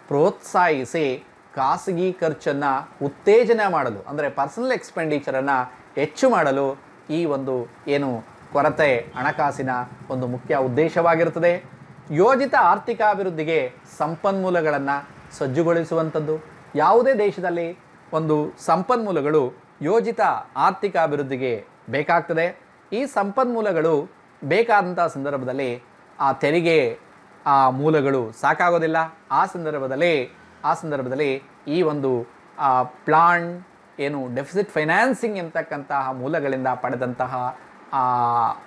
ಪ್ರೋತ್ಸಾಹಿಸಿ ಖಾಸಗಿ ಖರ್ಚನ್ನು ಉತ್ತೇಜನ ಮಾಡಲು, ಅಂದರೆ ಪರ್ಸನಲ್ ಎಕ್ಸ್ಪೆಂಡಿಚರನ್ನು ಹೆಚ್ಚು ಮಾಡಲು ಈ ಒಂದು ಏನು ಕೊರತೆ, ಹಣಕಾಸಿನ ಒಂದು ಮುಖ್ಯ ಉದ್ದೇಶವಾಗಿರುತ್ತದೆ. ಯೋಜಿತ ಆರ್ಥಿಕ ಅಭಿವೃದ್ಧಿಗೆ ಸಂಪನ್ಮೂಲಗಳನ್ನು ಸಜ್ಜುಗೊಳಿಸುವಂಥದ್ದು. ಯಾವುದೇ ದೇಶದಲ್ಲಿ ಒಂದು ಸಂಪನ್ಮೂಲಗಳು ಯೋಜಿತ ಆರ್ಥಿಕ ಅಭಿವೃದ್ಧಿಗೆ ಬೇಕಾಗ್ತದೆ. ಈ ಸಂಪನ್ಮೂಲಗಳು ಬೇಕಾದಂಥ ಸಂದರ್ಭದಲ್ಲಿ ಆ ತೆರಿಗೆ, ಆ ಮೂಲಗಳು ಸಾಕಾಗೋದಿಲ್ಲ. ಆ ಸಂದರ್ಭದಲ್ಲಿ ಆ ಸಂದರ್ಭದಲ್ಲಿ ಈ ಒಂದು ಪ್ಲಾನ್ ಏನು ಡೆಫಿಸಿಟ್ ಫೈನಾನ್ಸಿಂಗ್ ಎಂತಕ್ಕಂತಹ ಮೂಲಗಳಿಂದ ಪಡೆದಂತಹ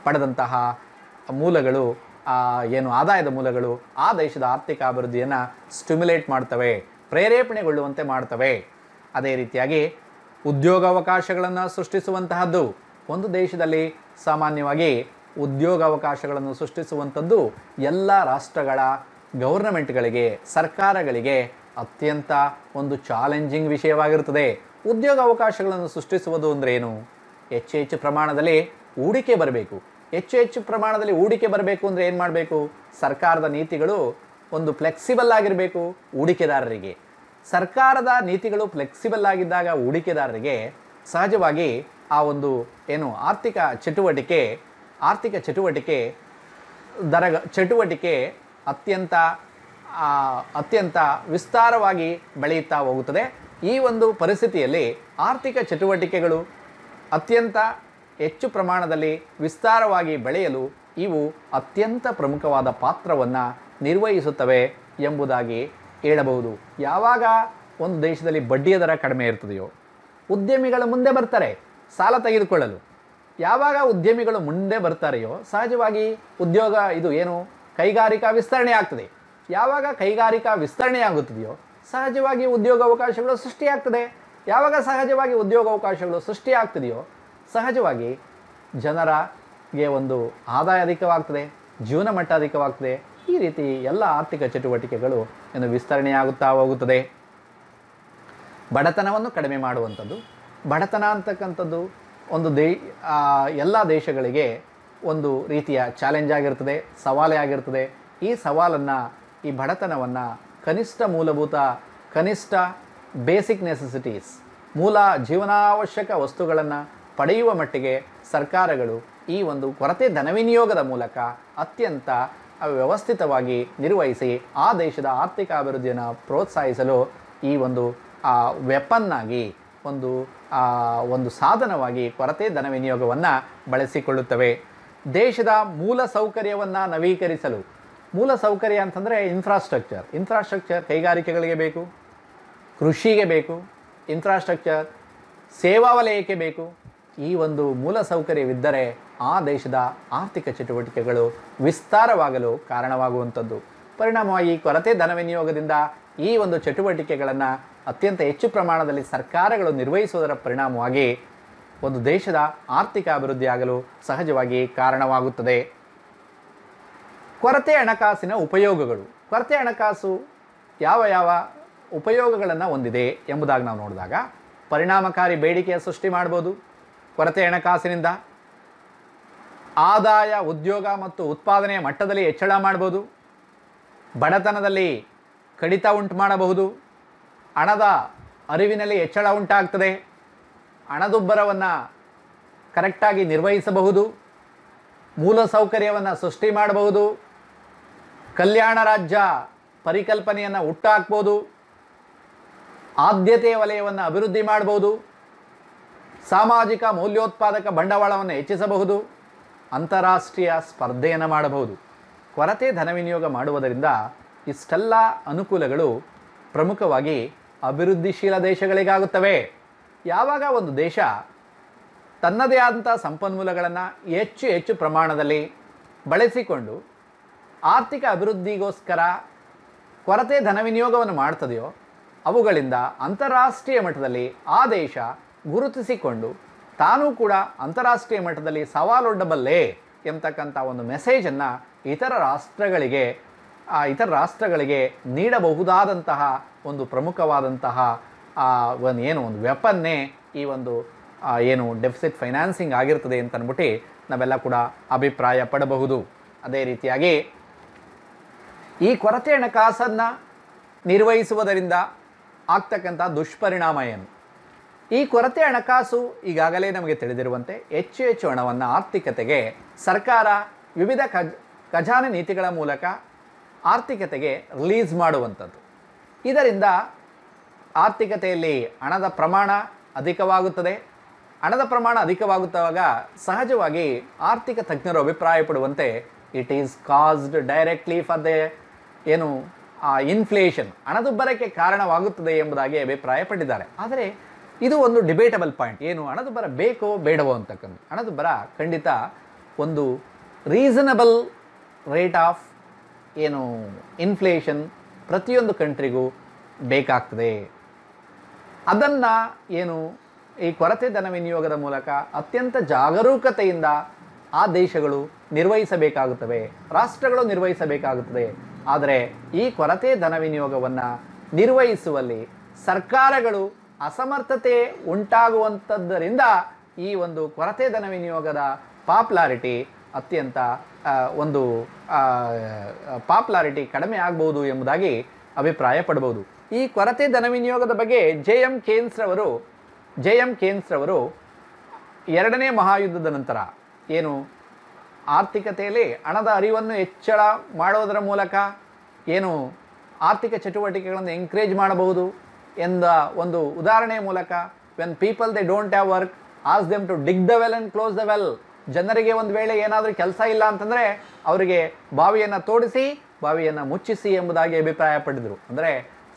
ಪಡೆದಂತಹ ಮೂಲಗಳು ಏನು ಆದಾಯದ ಮೂಲಗಳು ಆ ದೇಶದ ಆರ್ಥಿಕ ಅಭಿವೃದ್ಧಿಯನ್ನು ಸ್ಟಿಮ್ಯುಲೇಟ್ ಮಾಡ್ತವೆ, ಪ್ರೇರೇಪಣೆಗೊಳ್ಳುವಂತೆ ಮಾಡ್ತವೆ. ಅದೇ ರೀತಿಯಾಗಿ ಉದ್ಯೋಗಾವಕಾಶಗಳನ್ನು ಸೃಷ್ಟಿಸುವಂತಹದ್ದು ಒಂದು ದೇಶದಲ್ಲಿ ಸಾಮಾನ್ಯವಾಗಿ ಉದ್ಯೋಗಾವಕಾಶಗಳನ್ನು ಸೃಷ್ಟಿಸುವಂಥದ್ದು ಎಲ್ಲ ರಾಷ್ಟ್ರಗಳ ಗೌರ್ನಮೆಂಟ್ಗಳಿಗೆ, ಸರ್ಕಾರಗಳಿಗೆ ಅತ್ಯಂತ ಒಂದು ಚಾಲೆಂಜಿಂಗ್ ವಿಷಯವಾಗಿರುತ್ತದೆ. ಉದ್ಯೋಗಾವಕಾಶಗಳನ್ನು ಸೃಷ್ಟಿಸುವುದು ಅಂದರೆ ಏನು? ಹೆಚ್ಚು ಹೆಚ್ಚು ಪ್ರಮಾಣದಲ್ಲಿ ಹೂಡಿಕೆ ಬರಬೇಕು. ಹೆಚ್ಚು ಹೆಚ್ಚು ಪ್ರಮಾಣದಲ್ಲಿ ಹೂಡಿಕೆ ಬರಬೇಕು ಅಂದರೆ ಏನು ಮಾಡಬೇಕು? ಸರ್ಕಾರದ ನೀತಿಗಳು ಒಂದು ಫ್ಲೆಕ್ಸಿಬಲ್ ಆಗಿರಬೇಕು ಹೂಡಿಕೆದಾರರಿಗೆ. ಸರ್ಕಾರದ ನೀತಿಗಳು ಫ್ಲೆಕ್ಸಿಬಲ್ ಆಗಿದ್ದಾಗ ಹೂಡಿಕೆದಾರರಿಗೆ ಸಹಜವಾಗಿ ಆ ಒಂದು ಏನು ಆರ್ಥಿಕ ಚಟುವಟಿಕೆ ಆರ್ಥಿಕ ಚಟುವಟಿಕೆ, ದರ, ಚಟುವಟಿಕೆ ಅತ್ಯಂತ ಅತ್ಯಂತ ವಿಸ್ತಾರವಾಗಿ ಬೆಳೆಯುತ್ತಾ ಹೋಗುತ್ತದೆ. ಈ ಒಂದು ಪರಿಸ್ಥಿತಿಯಲ್ಲಿ ಆರ್ಥಿಕ ಚಟುವಟಿಕೆಗಳು ಅತ್ಯಂತ ಹೆಚ್ಚು ಪ್ರಮಾಣದಲ್ಲಿ ವಿಸ್ತಾರವಾಗಿ ಬೆಳೆಯಲು ಇವು ಅತ್ಯಂತ ಪ್ರಮುಖವಾದ ಪಾತ್ರವನ್ನು ನಿರ್ವಹಿಸುತ್ತವೆ ಎಂಬುದಾಗಿ ಹೇಳಬಹುದು. ಯಾವಾಗ ಒಂದು ದೇಶದಲ್ಲಿ ಬಡ್ಡಿಯ ದರ ಕಡಿಮೆ ಇರ್ತದೆಯೋ, ಉದ್ಯಮಿಗಳು ಮುಂದೆ ಬರ್ತಾರೆ, ಸಾಲ ತೆಗೆದುಕೊಳ್ಳಲು. ಯಾವಾಗ ಉದ್ಯಮಿಗಳು ಮುಂದೆ ಬರ್ತಾರೆಯೋ, ಸಹಜವಾಗಿ ಉದ್ಯೋಗ ಇದು ಏನು? ಕೈಗಾರಿಕಾ ವಿಸ್ತರಣೆ ಆಗ್ತದೆ. ಯಾವಾಗ ಕೈಗಾರಿಕಾ ವಿಸ್ತರಣೆ ಆಗುತ್ತದೆಯೋ, ಸಹಜವಾಗಿ ಉದ್ಯೋಗಾವಕಾಶಗಳು ಸೃಷ್ಟಿಯಾಗ್ತದೆ. ಯಾವಾಗ ಸಹಜವಾಗಿ ಉದ್ಯೋಗಾವಕಾಶಗಳು ಸೃಷ್ಟಿಯಾಗ್ತದೆಯೋ, ಸಹಜವಾಗಿ ಜನರಿಗೆ ಒಂದು ಆದಾಯ ಅಧಿಕವಾಗ್ತದೆ, ಜೀವನ ಮಟ್ಟ ಅಧಿಕವಾಗ್ತದೆ. ಈ ರೀತಿ ಎಲ್ಲ ಆರ್ಥಿಕ ಚಟುವಟಿಕೆಗಳು ಏನು ವಿಸ್ತರಣೆಯಾಗುತ್ತಾ ಹೋಗುತ್ತದೆ. ಬಡತನವನ್ನು ಕಡಿಮೆ ಮಾಡುವಂಥದ್ದು, ಬಡತನ ಅಂತಕ್ಕಂಥದ್ದು ಒಂದು ದೇ ಎಲ್ಲ ದೇಶಗಳಿಗೆ ಒಂದು ರೀತಿಯ ಚಾಲೆಂಜ್ ಆಗಿರ್ತದೆ, ಸವಾಲೇ ಆಗಿರ್ತದೆ. ಈ ಸವಾಲನ್ನು, ಈ ಬಡತನವನ್ನು ಕನಿಷ್ಠ ಮೂಲಭೂತ, ಕನಿಷ್ಠ ಬೇಸಿಕ್ ನೆಸೆಸಿಟೀಸ್ ಮೂಲ ಜೀವನಾವಶ್ಯಕ ವಸ್ತುಗಳನ್ನು ಪಡೆಯುವ ಮಟ್ಟಿಗೆ ಸರ್ಕಾರಗಳು ಈ ಒಂದು ಕೊರತೆ ಧನವಿನಿಯೋಗದ ಮೂಲಕ ಅತ್ಯಂತ ವ್ಯವಸ್ಥಿತವಾಗಿ ನಿರ್ವಹಿಸಿ ಆ ದೇಶದ ಆರ್ಥಿಕ ಅಭಿವೃದ್ಧಿಯನ್ನು ಪ್ರೋತ್ಸಾಹಿಸಲು ಈ ಒಂದು ವೆಪನ್ನಾಗಿ ಒಂದು ಒಂದು ಸಾಧನವಾಗಿ ಕೊರತೆ ಧನ ವಿನಿಯೋಗವನ್ನು ಬಳಸಿಕೊಳ್ಳುತ್ತವೆ. ದೇಶದ ಮೂಲ ಸೌಕರ್ಯವನ್ನು ನವೀಕರಿಸಲು. ಮೂಲ ಸೌಕರ್ಯ ಅಂತಂದರೆ ಇನ್ಫ್ರಾಸ್ಟ್ರಕ್ಚರ್ ಇನ್ಫ್ರಾಸ್ಟ್ರಕ್ಚರ್ ಕೈಗಾರಿಕೆಗಳಿಗೆ ಬೇಕು, ಕೃಷಿಗೆ ಬೇಕು ಇನ್ಫ್ರಾಸ್ಟ್ರಕ್ಚರ್ ಸೇವಾ ವಲಯಕ್ಕೆ ಬೇಕು. ಈ ಒಂದು ಮೂಲ ಸೌಕರ್ಯವಿದ್ದರೆ ಆ ದೇಶದ ಆರ್ಥಿಕ ಚಟುವಟಿಕೆಗಳು ವಿಸ್ತಾರವಾಗಲು ಕಾರಣವಾಗುವಂಥದ್ದು. ಪರಿಣಾಮವಾಗಿ ಕೊರತೆ ಧನ ವಿನಿಯೋಗದಿಂದ ಈ ಒಂದು ಚಟುವಟಿಕೆಗಳನ್ನು ಅತ್ಯಂತ ಹೆಚ್ಚು ಪ್ರಮಾಣದಲ್ಲಿ ಸರ್ಕಾರಗಳು ನಿರ್ವಹಿಸುವುದರ ಪರಿಣಾಮವಾಗಿ ಒಂದು ದೇಶದ ಆರ್ಥಿಕ ಅಭಿವೃದ್ಧಿಯಾಗಲು ಸಹಜವಾಗಿ ಕಾರಣವಾಗುತ್ತದೆ. ಕೊರತೆ ಹಣಕಾಸಿನ ಉಪಯೋಗಗಳು. ಕೊರತೆ ಹಣಕಾಸು ಯಾವ ಯಾವ ಉಪಯೋಗಗಳನ್ನು ಹೊಂದಿದೆ ಎಂಬುದಾಗಿ ನಾವು ನೋಡಿದಾಗ ಪರಿಣಾಮಕಾರಿ ಬೇಡಿಕೆಯ ಸೃಷ್ಟಿ ಮಾಡ್ಬೋದು. ಕೊರತೆ ಹಣಕಾಸಿನಿಂದ ಆದಾಯ, ಉದ್ಯೋಗ ಮತ್ತು ಉತ್ಪಾದನೆಯ ಮಟ್ಟದಲ್ಲಿ ಹೆಚ್ಚಳ ಮಾಡ್ಬೋದು. ಬಡತನದಲ್ಲಿ ಕಡಿತ ಉಂಟು ಮಾಡಬಹುದು. ಹಣದ ಅರಿವಿನಲ್ಲಿ ಹೆಚ್ಚಳ ಉಂಟಾಗ್ತದೆ. ಹಣದುಬ್ಬರವನ್ನು ಕರೆಕ್ಟಾಗಿ ನಿರ್ವಹಿಸಬಹುದು. ಮೂಲ ಸೌಕರ್ಯವನ್ನು ಸೃಷ್ಟಿ ಮಾಡಬಹುದು. ಕಲ್ಯಾಣ ರಾಜ್ಯ ಪರಿಕಲ್ಪನೆಯನ್ನು ಹುಟ್ಟಾಕ್ಬೋದು. ಆದ್ಯತೆಯ ವಲಯವನ್ನು ಅಭಿವೃದ್ಧಿ ಮಾಡಬಹುದು. ಸಾಮಾಜಿಕ ಮೌಲ್ಯೋತ್ಪಾದಕ ಬಂಡವಾಳವನ್ನು ಹೆಚ್ಚಿಸಬಹುದು. ಅಂತಾರಾಷ್ಟ್ರೀಯ ಸ್ಪರ್ಧೆಯನ್ನು ಮಾಡಬಹುದು. ಕೊರತೆ ಧನ ವಿನಿಯೋಗ ಮಾಡುವುದರಿಂದ ಇಷ್ಟೆಲ್ಲ ಅನುಕೂಲಗಳು ಪ್ರಮುಖವಾಗಿ ಅಭಿವೃದ್ಧಿಶೀಲ ದೇಶಗಳಿಗಾಗುತ್ತವೆ. ಯಾವಾಗ ಒಂದು ದೇಶ ತನ್ನದೇ ಆದಂಥ ಸಂಪನ್ಮೂಲಗಳನ್ನು ಹೆಚ್ಚು ಹೆಚ್ಚು ಪ್ರಮಾಣದಲ್ಲಿ ಬಳಸಿಕೊಂಡು ಆರ್ಥಿಕ ಅಭಿವೃದ್ಧಿಗೋಸ್ಕರ ಕೊರತೆ ಧನ ವಿನಿಯೋಗವನ್ನು ಮಾಡ್ತದೆಯೋ, ಅವುಗಳಿಂದ ಅಂತಾರಾಷ್ಟ್ರೀಯ ಮಟ್ಟದಲ್ಲಿ ಆ ದೇಶ ಗುರುತಿಸಿಕೊಂಡು ತಾನೂ ಕೂಡ ಅಂತಾರಾಷ್ಟ್ರೀಯ ಮಟ್ಟದಲ್ಲಿ ಸವಾಲೊಡ್ಡಬಲ್ಲೇ ಎಂತಕ್ಕಂಥ ಒಂದು ಮೆಸೇಜನ್ನು ಇತರ ರಾಷ್ಟ್ರಗಳಿಗೆ ಇತರ ರಾಷ್ಟ್ರಗಳಿಗೆ ನೀಡಬಹುದಾದಂತಹ ಒಂದು ಪ್ರಮುಖವಾದಂತಹ ಒಂದು ಏನು, ಒಂದು ವೆಪನ್ನೇ ಈ ಒಂದು ಏನು ಡೆಫಿಸಿಟ್ ಫೈನಾನ್ಸಿಂಗ್ ಆಗಿರ್ತದೆ ಅಂತ ಅಂದ್ಬಿಟ್ಟು ನಾವೆಲ್ಲ ಕೂಡ ಅಭಿಪ್ರಾಯ ಪಡಬಹುದು. ಅದೇ ರೀತಿಯಾಗಿ ಈ ಕೊರತೆ ಹಣಕಾಸನ್ನು ನಿರ್ವಹಿಸುವುದರಿಂದ ಆಗ್ತಕ್ಕಂಥ ದುಷ್ಪರಿಣಾಮ ಏನು? ಈ ಕೊರತೆ ಹಣಕಾಸು ಈಗಾಗಲೇ ನಮಗೆ ತಿಳಿದಿರುವಂತೆ ಹೆಚ್ಚು ಹೆಚ್ಚು ಹಣವನ್ನು ಆರ್ಥಿಕತೆಗೆ ಸರ್ಕಾರ ವಿವಿಧ ಖಜ್, ಖಜಾನೆ ನೀತಿಗಳ ಮೂಲಕ ಆರ್ಥಿಕತೆಗೆ ರಿಲೀಸ್ ಮಾಡುವಂಥದ್ದು. ಇದರಿಂದ ಆರ್ಥಿಕತೆಯಲ್ಲಿ ಹಣದ ಪ್ರಮಾಣ ಅಧಿಕವಾಗುತ್ತದೆ. ಹಣದ ಪ್ರಮಾಣ ಅಧಿಕವಾಗುತ್ತವಾಗ ಸಹಜವಾಗಿ ಆರ್ಥಿಕ ತಜ್ಞರು ಅಭಿಪ್ರಾಯಪಡುವಂತೆ it is caused directly for the ಏನು, ಆ ಇನ್ಫ್ಲೇಷನ್ ಹಣದುಬ್ಬರಕ್ಕೆ ಕಾರಣವಾಗುತ್ತದೆ ಎಂಬುದಾಗಿ ಅಭಿಪ್ರಾಯಪಟ್ಟಿದ್ದಾರೆ. ಆದರೆ ಇದು ಒಂದು ಡಿಬೇಟಬಲ್ ಪಾಯಿಂಟ್ ಏನು, ಹಣದುಬ್ಬರ ಬೇಕೋ ಬೇಡವೋ ಅಂತಕ್ಕಂಥ. ಹಣದುಬ್ಬರ ಖಂಡಿತ ಒಂದು ರೀಸನಬಲ್ ರೇಟ್ ಆಫ್ ಏನು ಇನ್ಫ್ಲೇಷನ್ ಪ್ರತಿಯೊಂದು ಕಂಟ್ರಿಗೂ ಬೇಕಾಗ್ತದೆ. ಅದನ್ನು ಏನು ಈ ಕೊರತೆ ಧನ ವಿನಿಯೋಗದ ಮೂಲಕ ಅತ್ಯಂತ ಜಾಗರೂಕತೆಯಿಂದ ಆ ದೇಶಗಳು ನಿರ್ವಹಿಸಬೇಕಾಗುತ್ತವೆ. ರಾಷ್ಟ್ರಗಳು ನಿರ್ವಹಿಸಬೇಕಾಗುತ್ತದೆ. ಆದರೆ ಈ ಕೊರತೆ ಧನ ವಿನಿಯೋಗವನ್ನು ನಿರ್ವಹಿಸುವಲ್ಲಿ ಸರ್ಕಾರಗಳು ಅಸಮರ್ಥತೆ ಉಂಟಾಗುವಂಥದ್ದರಿಂದ ಈ ಒಂದು ಕೊರತೆ ಧನ ವಿನಿಯೋಗದ ಪಾಪ್ಯುಲಾರಿಟಿ ಅತ್ಯಂತ ಒಂದು ಪಾಪ್ಯುಲಾರಿಟಿ ಕಡಿಮೆ ಆಗ್ಬೋದು ಎಂಬುದಾಗಿ ಅಭಿಪ್ರಾಯ ಪಡ್ಬೋದು ಈ ಕೊರತೆ ಧನ ವಿನಿಯೋಗದ ಬಗ್ಗೆ ಜೆ ಎಂ ಕೇನ್ಸ್ರವರು ಜೆ ಎಂ ಕೇನ್ಸ್ರವರು ಎರಡನೇ ಮಹಾಯುದ್ಧದ ನಂತರ ಏನು? ಆರ್ಥಿಕತೆಯಲ್ಲಿ ಹಣದ ಅರಿವನ್ನು ಹೆಚ್ಚಳ ಮಾಡೋದರ ಮೂಲಕ ಏನು ಆರ್ಥಿಕ ಚಟುವಟಿಕೆಗಳನ್ನು ಎಂಕರೇಜ್ ಮಾಡಬಹುದು ಎಂದ ಒಂದು ಉದಾಹರಣೆಯ ಮೂಲಕ when people they don't have work as them to dig the well and close the well ಜನರಿಗೆ ಒಂದು ವೇಳೆ ಏನಾದರೂ ಕೆಲಸ ಇಲ್ಲ ಅಂತಂದರೆ ಅವರಿಗೆ ಬಾವಿಯನ್ನು ತೋಡಿಸಿ, ಬಾವಿಯನ್ನು ಮುಚ್ಚಿಸಿ ಎಂಬುದಾಗಿ ಅಭಿಪ್ರಾಯಪಟ್ಟಿದ್ರು ಅಂದರೆ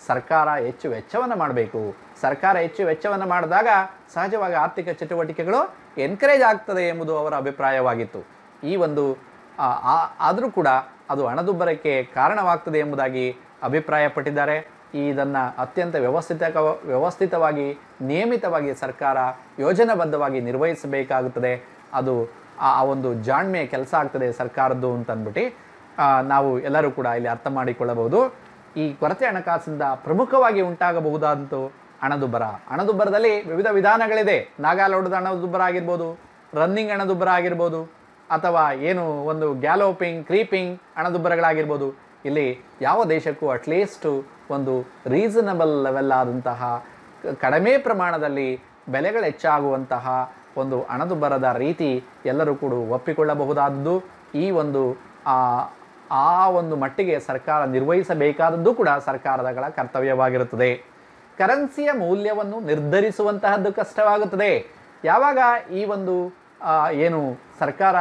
ಸರ್ಕಾರ ಹೆಚ್ಚು ವೆಚ್ಚವನ್ನು ಮಾಡಬೇಕು. ಸರ್ಕಾರ ಹೆಚ್ಚು ವೆಚ್ಚವನ್ನು ಮಾಡಿದಾಗ ಸಹಜವಾಗಿ ಆರ್ಥಿಕ ಚಟುವಟಿಕೆಗಳು ಎನ್ಕರೇಜ್ ಆಗ್ತದೆ ಎಂಬುದು ಅವರ ಅಭಿಪ್ರಾಯವಾಗಿತ್ತು. ಈ ಒಂದು ಆದರೂ ಕೂಡ ಅದು ಹಣದುಬ್ಬರಕ್ಕೆ ಕಾರಣವಾಗ್ತದೆ ಎಂಬುದಾಗಿ ಅಭಿಪ್ರಾಯಪಟ್ಟಿದ್ದಾರೆ ಇದನ್ನು ಅತ್ಯಂತ ವ್ಯವಸ್ಥಿತ ವ್ಯವಸ್ಥಿತವಾಗಿ, ನಿಯಮಿತವಾಗಿ ಸರ್ಕಾರ ಯೋಜನಾಬದ್ಧವಾಗಿ ನಿರ್ವಹಿಸಬೇಕಾಗುತ್ತದೆ. ಅದು ಆ ಒಂದು ಜಾಣ್ಮೆ ಕೆಲಸ ಆಗ್ತದೆ ಸರ್ಕಾರದ್ದು ಅಂತ ಅಂದ್ಬಿಟ್ಟು ನಾವು ಎಲ್ಲರೂ ಕೂಡ ಇಲ್ಲಿ ಅರ್ಥ ಮಾಡಿಕೊಳ್ಳಬಹುದು. ಈ ಕೊರತೆ ಹಣಕಾಸಿಂದ ಪ್ರಮುಖವಾಗಿ ಉಂಟಾಗಬಹುದಾದಂಥ ಹಣದುಬ್ಬರ. ಹಣದುಬ್ಬರದಲ್ಲಿ ವಿವಿಧ ವಿಧಾನಗಳಿದೆ. ನಾಗಾಲೋಡದ ಹಣದುಬ್ಬರ ಆಗಿರ್ಬೋದು, ರನ್ನಿಂಗ್ ಹಣದುಬ್ಬರ ಆಗಿರ್ಬೋದು, ಅಥವಾ ಏನು ಒಂದು ಗ್ಯಾಲೋಪಿಂಗ್, ಕ್ರೀಪಿಂಗ್ ಹಣದುಬ್ಬರಗಳಾಗಿರ್ಬೋದು, ಇಲ್ಲಿ ಯಾವ ದೇಶಕ್ಕೂ ಅಟ್ಲೀಸ್ಟು ಒಂದು ರೀಸನಬಲ್ ಲೆವೆಲ್ ಆದಂತಹ ಕಡಿಮೆ ಪ್ರಮಾಣದಲ್ಲಿ ಬೆಲೆಗಳು ಹೆಚ್ಚಾಗುವಂತಹ ಒಂದು ಹಣದುಬ್ಬರದ ರೀತಿ ಎಲ್ಲರೂ ಕೂಡ ಒಪ್ಪಿಕೊಳ್ಳಬಹುದಾದದ್ದು. ಈ ಒಂದು, ಆ ಒಂದು ಮಟ್ಟಿಗೆ ಸರ್ಕಾರ ನಿರ್ವಹಿಸಬೇಕಾದದ್ದು ಕೂಡ ಸರ್ಕಾರಗಳ ಕರ್ತವ್ಯವಾಗಿರುತ್ತದೆ. ಕರೆನ್ಸಿಯ ಮೌಲ್ಯವನ್ನು ನಿರ್ಧರಿಸುವಂತಹದ್ದು ಕಷ್ಟವಾಗುತ್ತದೆ. ಯಾವಾಗ ಈ ಒಂದು ಏನು ಸರ್ಕಾರ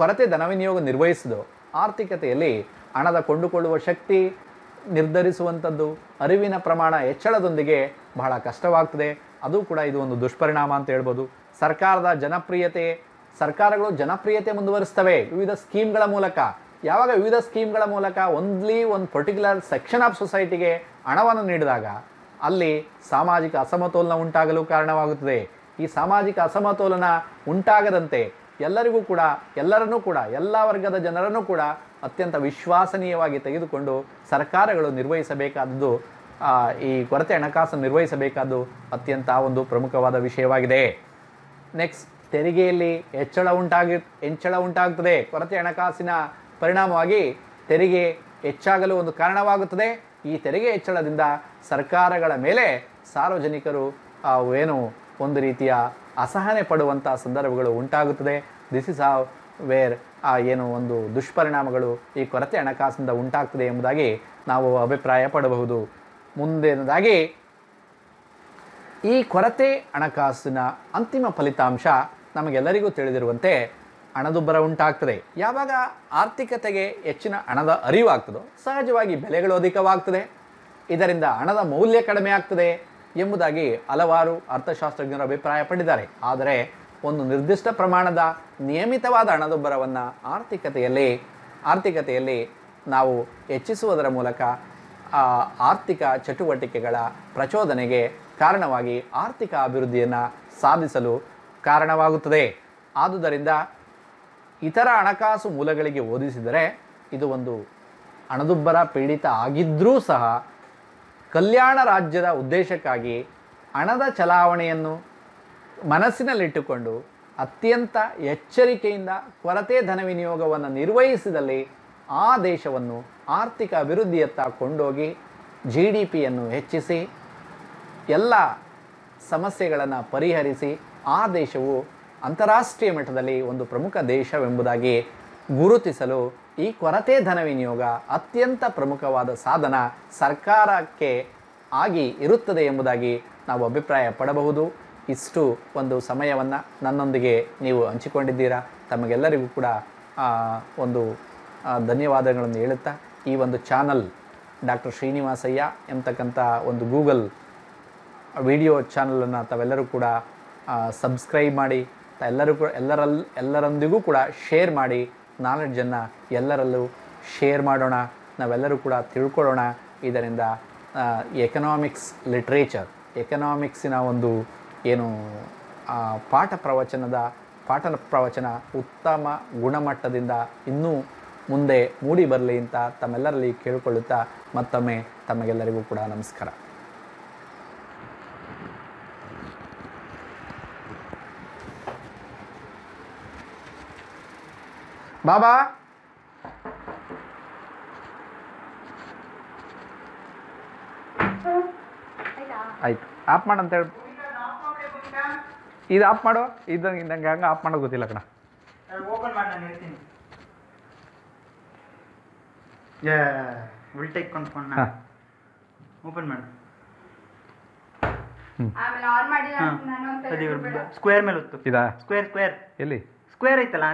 ಕೊರತೆ ಧನ ವಿನಿಯೋಗ ನಿರ್ವಹಿಸಿದೋ ಆರ್ಥಿಕತೆಯಲ್ಲಿ ಹಣದ ಕೊಂಡುಕೊಳ್ಳುವ ಶಕ್ತಿ ನಿರ್ಧರಿಸುವಂಥದ್ದು ಅರಿವಿನ ಪ್ರಮಾಣ ಹೆಚ್ಚಳದೊಂದಿಗೆ ಬಹಳ ಕಷ್ಟವಾಗ್ತದೆ. ಅದು ಕೂಡ ಇದು ಒಂದು ದುಷ್ಪರಿಣಾಮ ಅಂತ ಹೇಳ್ಬೋದು. ಸರ್ಕಾರದ ಜನಪ್ರಿಯತೆ, ಸರ್ಕಾರಗಳು ಜನಪ್ರಿಯತೆ ಮುಂದುವರಿಸ್ತವೆ ವಿವಿಧ ಸ್ಕೀಮ್ಗಳ ಮೂಲಕ. ಯಾವಾಗ ವಿವಿಧ ಸ್ಕೀಮ್ಗಳ ಮೂಲಕ ಒಂದ್ಲಿ ಒಂದು ಪರ್ಟಿಕ್ಯುಲರ್ ಸೆಕ್ಷನ್ ಆಫ್ ಸೊಸೈಟಿಗೆ ಹಣವನ್ನು ನೀಡಿದಾಗ ಅಲ್ಲಿ ಸಾಮಾಜಿಕ ಅಸಮತೋಲನ ಉಂಟಾಗಲು ಕಾರಣವಾಗುತ್ತದೆ. ಈ ಸಾಮಾಜಿಕ ಅಸಮತೋಲನ ಉಂಟಾಗದಂತೆ ಎಲ್ಲರಿಗೂ ಕೂಡ, ಎಲ್ಲರನ್ನೂ ಕೂಡ, ಎಲ್ಲ ವರ್ಗದ ಜನರನ್ನು ಕೂಡ ಅತ್ಯಂತ ವಿಶ್ವಾಸನೀಯವಾಗಿ ತೆಗೆದುಕೊಂಡು ಸರ್ಕಾರಗಳು ನಿರ್ವಹಿಸಬೇಕಾದದ್ದು ಈ ಕೊರತೆ ಹಣಕಾಸು ನಿರ್ವಹಿಸಬೇಕಾದ್ದು ಅತ್ಯಂತ ಒಂದು ಪ್ರಮುಖವಾದ ವಿಷಯವಾಗಿದೆ. ನೆಕ್ಸ್ಟ್ ತೆರಿಗೆಯಲ್ಲಿ ಹೆಚ್ಚಳ ಉಂಟಾಗಿ, ಹೆಚ್ಚಳ ಉಂಟಾಗುತ್ತದೆ ಕೊರತೆ ಹಣಕಾಸಿನ ಪರಿಣಾಮವಾಗಿ ತೆರಿಗೆ ಹೆಚ್ಚಾಗಲು ಒಂದು ಕಾರಣವಾಗುತ್ತದೆ. ಈ ತೆರಿಗೆ ಹೆಚ್ಚಳದಿಂದ ಸರ್ಕಾರಗಳ ಮೇಲೆ ಸಾರ್ವಜನಿಕರು ಏನು ಒಂದು ರೀತಿಯ ಅಸಹನೆ ಪಡುವಂಥ ಸಂದರ್ಭಗಳು ಉಂಟಾಗುತ್ತದೆ. ದಿಸ್ ಇಸ್ ಹಾವ್ ವೇರ್ ಆ, ಏನು ಒಂದು ದುಷ್ಪರಿಣಾಮಗಳು ಈ ಕೊರತೆ ಹಣಕಾಸಿನಿಂದ ಉಂಟಾಗ್ತದೆ ಎಂಬುದಾಗಿ ನಾವು ಅಭಿಪ್ರಾಯ ಪಡಬಹುದು. ಮುಂದಿನದಾಗಿ ಈ ಕೊರತೆ ಹಣಕಾಸಿನ ಅಂತಿಮ ಫಲಿತಾಂಶ ನಮಗೆಲ್ಲರಿಗೂ ತಿಳಿದಿರುವಂತೆ ಹಣದುಬ್ಬರ ಉಂಟಾಗ್ತದೆ. ಯಾವಾಗ ಆರ್ಥಿಕತೆಗೆ ಹೆಚ್ಚಿನ ಹಣದ ಅರಿವಾಗ್ತದೋ ಸಹಜವಾಗಿ ಬೆಲೆಗಳು ಅಧಿಕವಾಗ್ತದೆ. ಇದರಿಂದ ಹಣದ ಮೌಲ್ಯ ಕಡಿಮೆ ಆಗ್ತದೆ ಎಂಬುದಾಗಿ ಹಲವಾರು ಅರ್ಥಶಾಸ್ತ್ರಜ್ಞರು ಅಭಿಪ್ರಾಯ ಪಟ್ಟಿದ್ದಾರೆ. ಆದರೆ ಒಂದು ನಿರ್ದಿಷ್ಟ ಪ್ರಮಾಣದ ನಿಯಮಿತವಾದ ಹಣದುಬ್ಬರವನ್ನು ಆರ್ಥಿಕತೆಯಲ್ಲಿ ಆರ್ಥಿಕತೆಯಲ್ಲಿ ನಾವು ಹೆಚ್ಚಿಸುವುದರ ಮೂಲಕ ಆರ್ಥಿಕ ಚಟುವಟಿಕೆಗಳ ಪ್ರಚೋದನೆಗೆ ಕಾರಣವಾಗಿ ಆರ್ಥಿಕ ಅಭಿವೃದ್ಧಿಯನ್ನು ಸಾಧಿಸಲು ಕಾರಣವಾಗುತ್ತದೆ. ಆದುದರಿಂದ ಇತರ ಹಣಕಾಸು ಮೂಲಗಳಿಗೆ ಓದಿಸಿದರೆ ಇದು ಒಂದು ಹಣದುಬ್ಬರ ಪೀಡಿತ ಆಗಿದ್ದರೂ ಸಹ ಕಲ್ಯಾಣ ರಾಜ್ಯದ ಉದ್ದೇಶಕ್ಕಾಗಿ ಹಣದ ಚಲಾವಣೆಯನ್ನು ಮನಸ್ಸಿನಲ್ಲಿಟ್ಟುಕೊಂಡು ಅತ್ಯಂತ ಎಚ್ಚರಿಕೆಯಿಂದ ಕೊರತೆ ಧನ ವಿನಿಯೋಗವನ್ನು ನಿರ್ವಹಿಸಿದಲ್ಲಿ ಆ ದೇಶವನ್ನು ಆರ್ಥಿಕ ಅಭಿವೃದ್ಧಿಯತ್ತ ಕೊಂಡೋಗಿ ಜಿ ಡಿ ಪಿಯನ್ನು ಹೆಚ್ಚಿಸಿ, ಎಲ್ಲ ಸಮಸ್ಯೆಗಳನ್ನು ಪರಿಹರಿಸಿ, ಆ ದೇಶವು ಅಂತಾರಾಷ್ಟ್ರೀಯ ಮಟ್ಟದಲ್ಲಿ ಒಂದು ಪ್ರಮುಖ ದೇಶವೆಂಬುದಾಗಿ ಗುರುತಿಸಲು ಈ ಕೊರತೆ ಧನ ವಿನಿಯೋಗ ಅತ್ಯಂತ ಪ್ರಮುಖವಾದ ಸಾಧನ ಸರ್ಕಾರಕ್ಕೆ ಆಗಿ ಇರುತ್ತದೆ ಎಂಬುದಾಗಿ ನಾವು ಅಭಿಪ್ರಾಯ ಪಡಬಹುದು. ಇಷ್ಟು ಒಂದು ಸಮಯವನ್ನು ನನ್ನೊಂದಿಗೆ ನೀವು ಹಂಚಿಕೊಂಡಿದ್ದೀರಾ? ತಮಗೆಲ್ಲರಿಗೂ ಕೂಡ ಒಂದು ಧನ್ಯವಾದಗಳನ್ನು ಹೇಳುತ್ತಾ ಈ ಒಂದು ಚಾನಲ್ ಡಾಕ್ಟರ್ ಶ್ರೀನಿವಾಸಯ್ಯ ಎಂತಕ್ಕಂಥ ಒಂದು ಗೂಗಲ್ ವಿಡಿಯೋ ಚಾನಲನ್ನು ತಾವೆಲ್ಲರೂ ಕೂಡ ಸಬ್ಸ್ಕ್ರೈಬ್ ಮಾಡಿ ಎಲ್ಲರೂ ಕೂಡ ಎಲ್ಲರಲ್ಲಿ ಎಲ್ಲರೊಂದಿಗೂ ಕೂಡ ಶೇರ್ ಮಾಡಿ, ನಾಲೆಡ್ಜನ್ನು ಎಲ್ಲರಲ್ಲೂ ಶೇರ್ ಮಾಡೋಣ, ನಾವೆಲ್ಲರೂ ಕೂಡ ತಿಳ್ಕೊಳ್ಳೋಣ. ಇದರಿಂದ ಎಕನಾಮಿಕ್ಸ್ ಲಿಟ್ರೇಚರ್ ಎಕನಾಮಿಕ್ಸಿನ ಒಂದು ಏನು ಪಾಠ ಪ್ರವಚನದ, ಪಾಠ ಪ್ರವಚನ ಉತ್ತಮ ಗುಣಮಟ್ಟದಿಂದ ಇನ್ನೂ ಮುಂದೆ ಮೂಡಿ ಬರಲಿ ಅಂತ ತಮ್ಮೆಲ್ಲರಲ್ಲಿ ಕೇಳಿಕೊಳ್ಳುತ್ತಾ ಮತ್ತೊಮ್ಮೆ ತಮಗೆಲ್ಲರಿಗೂ ಕೂಡ ನಮಸ್ಕಾರ. ಬಾಬಾ! ಆಯ್ತು. ಆಫ್ ಮಾಡ ಅಂತ ಹೇಳಿ ಇದು ಆಫ್ ಮಾಡು. ಇದು ನಂಗೆ ಹಂಗೆ ಆಫ್ ಮಾಡೋದು ಗೊತ್ತಿಲ್ಲ ಕಣ. ಓಪನ್ ವಿಲ್ ಟೇಕ್ ಹೇಳ್ತೀನಿ ಉಲ್ಟೈಕ್ ಕೊಂಡ್ಕೊಂಡು ಹಾಂ. ಓಪನ್ ಮಾಡು. ಆಮೇಲೆ ಆನ್ ಹಾಂ. ನಾನು ಸ್ಕ್ವೇರ್ ಮೇಲೆ ಒತ್ತು ಇದಾ? ಸ್ಕ್ವೇರ್ ಸ್ಕ್ವೇರ್ ಎಲ್ಲಿ? ಸ್ಕ್ವೇರ್ ಐತಲ್ಲ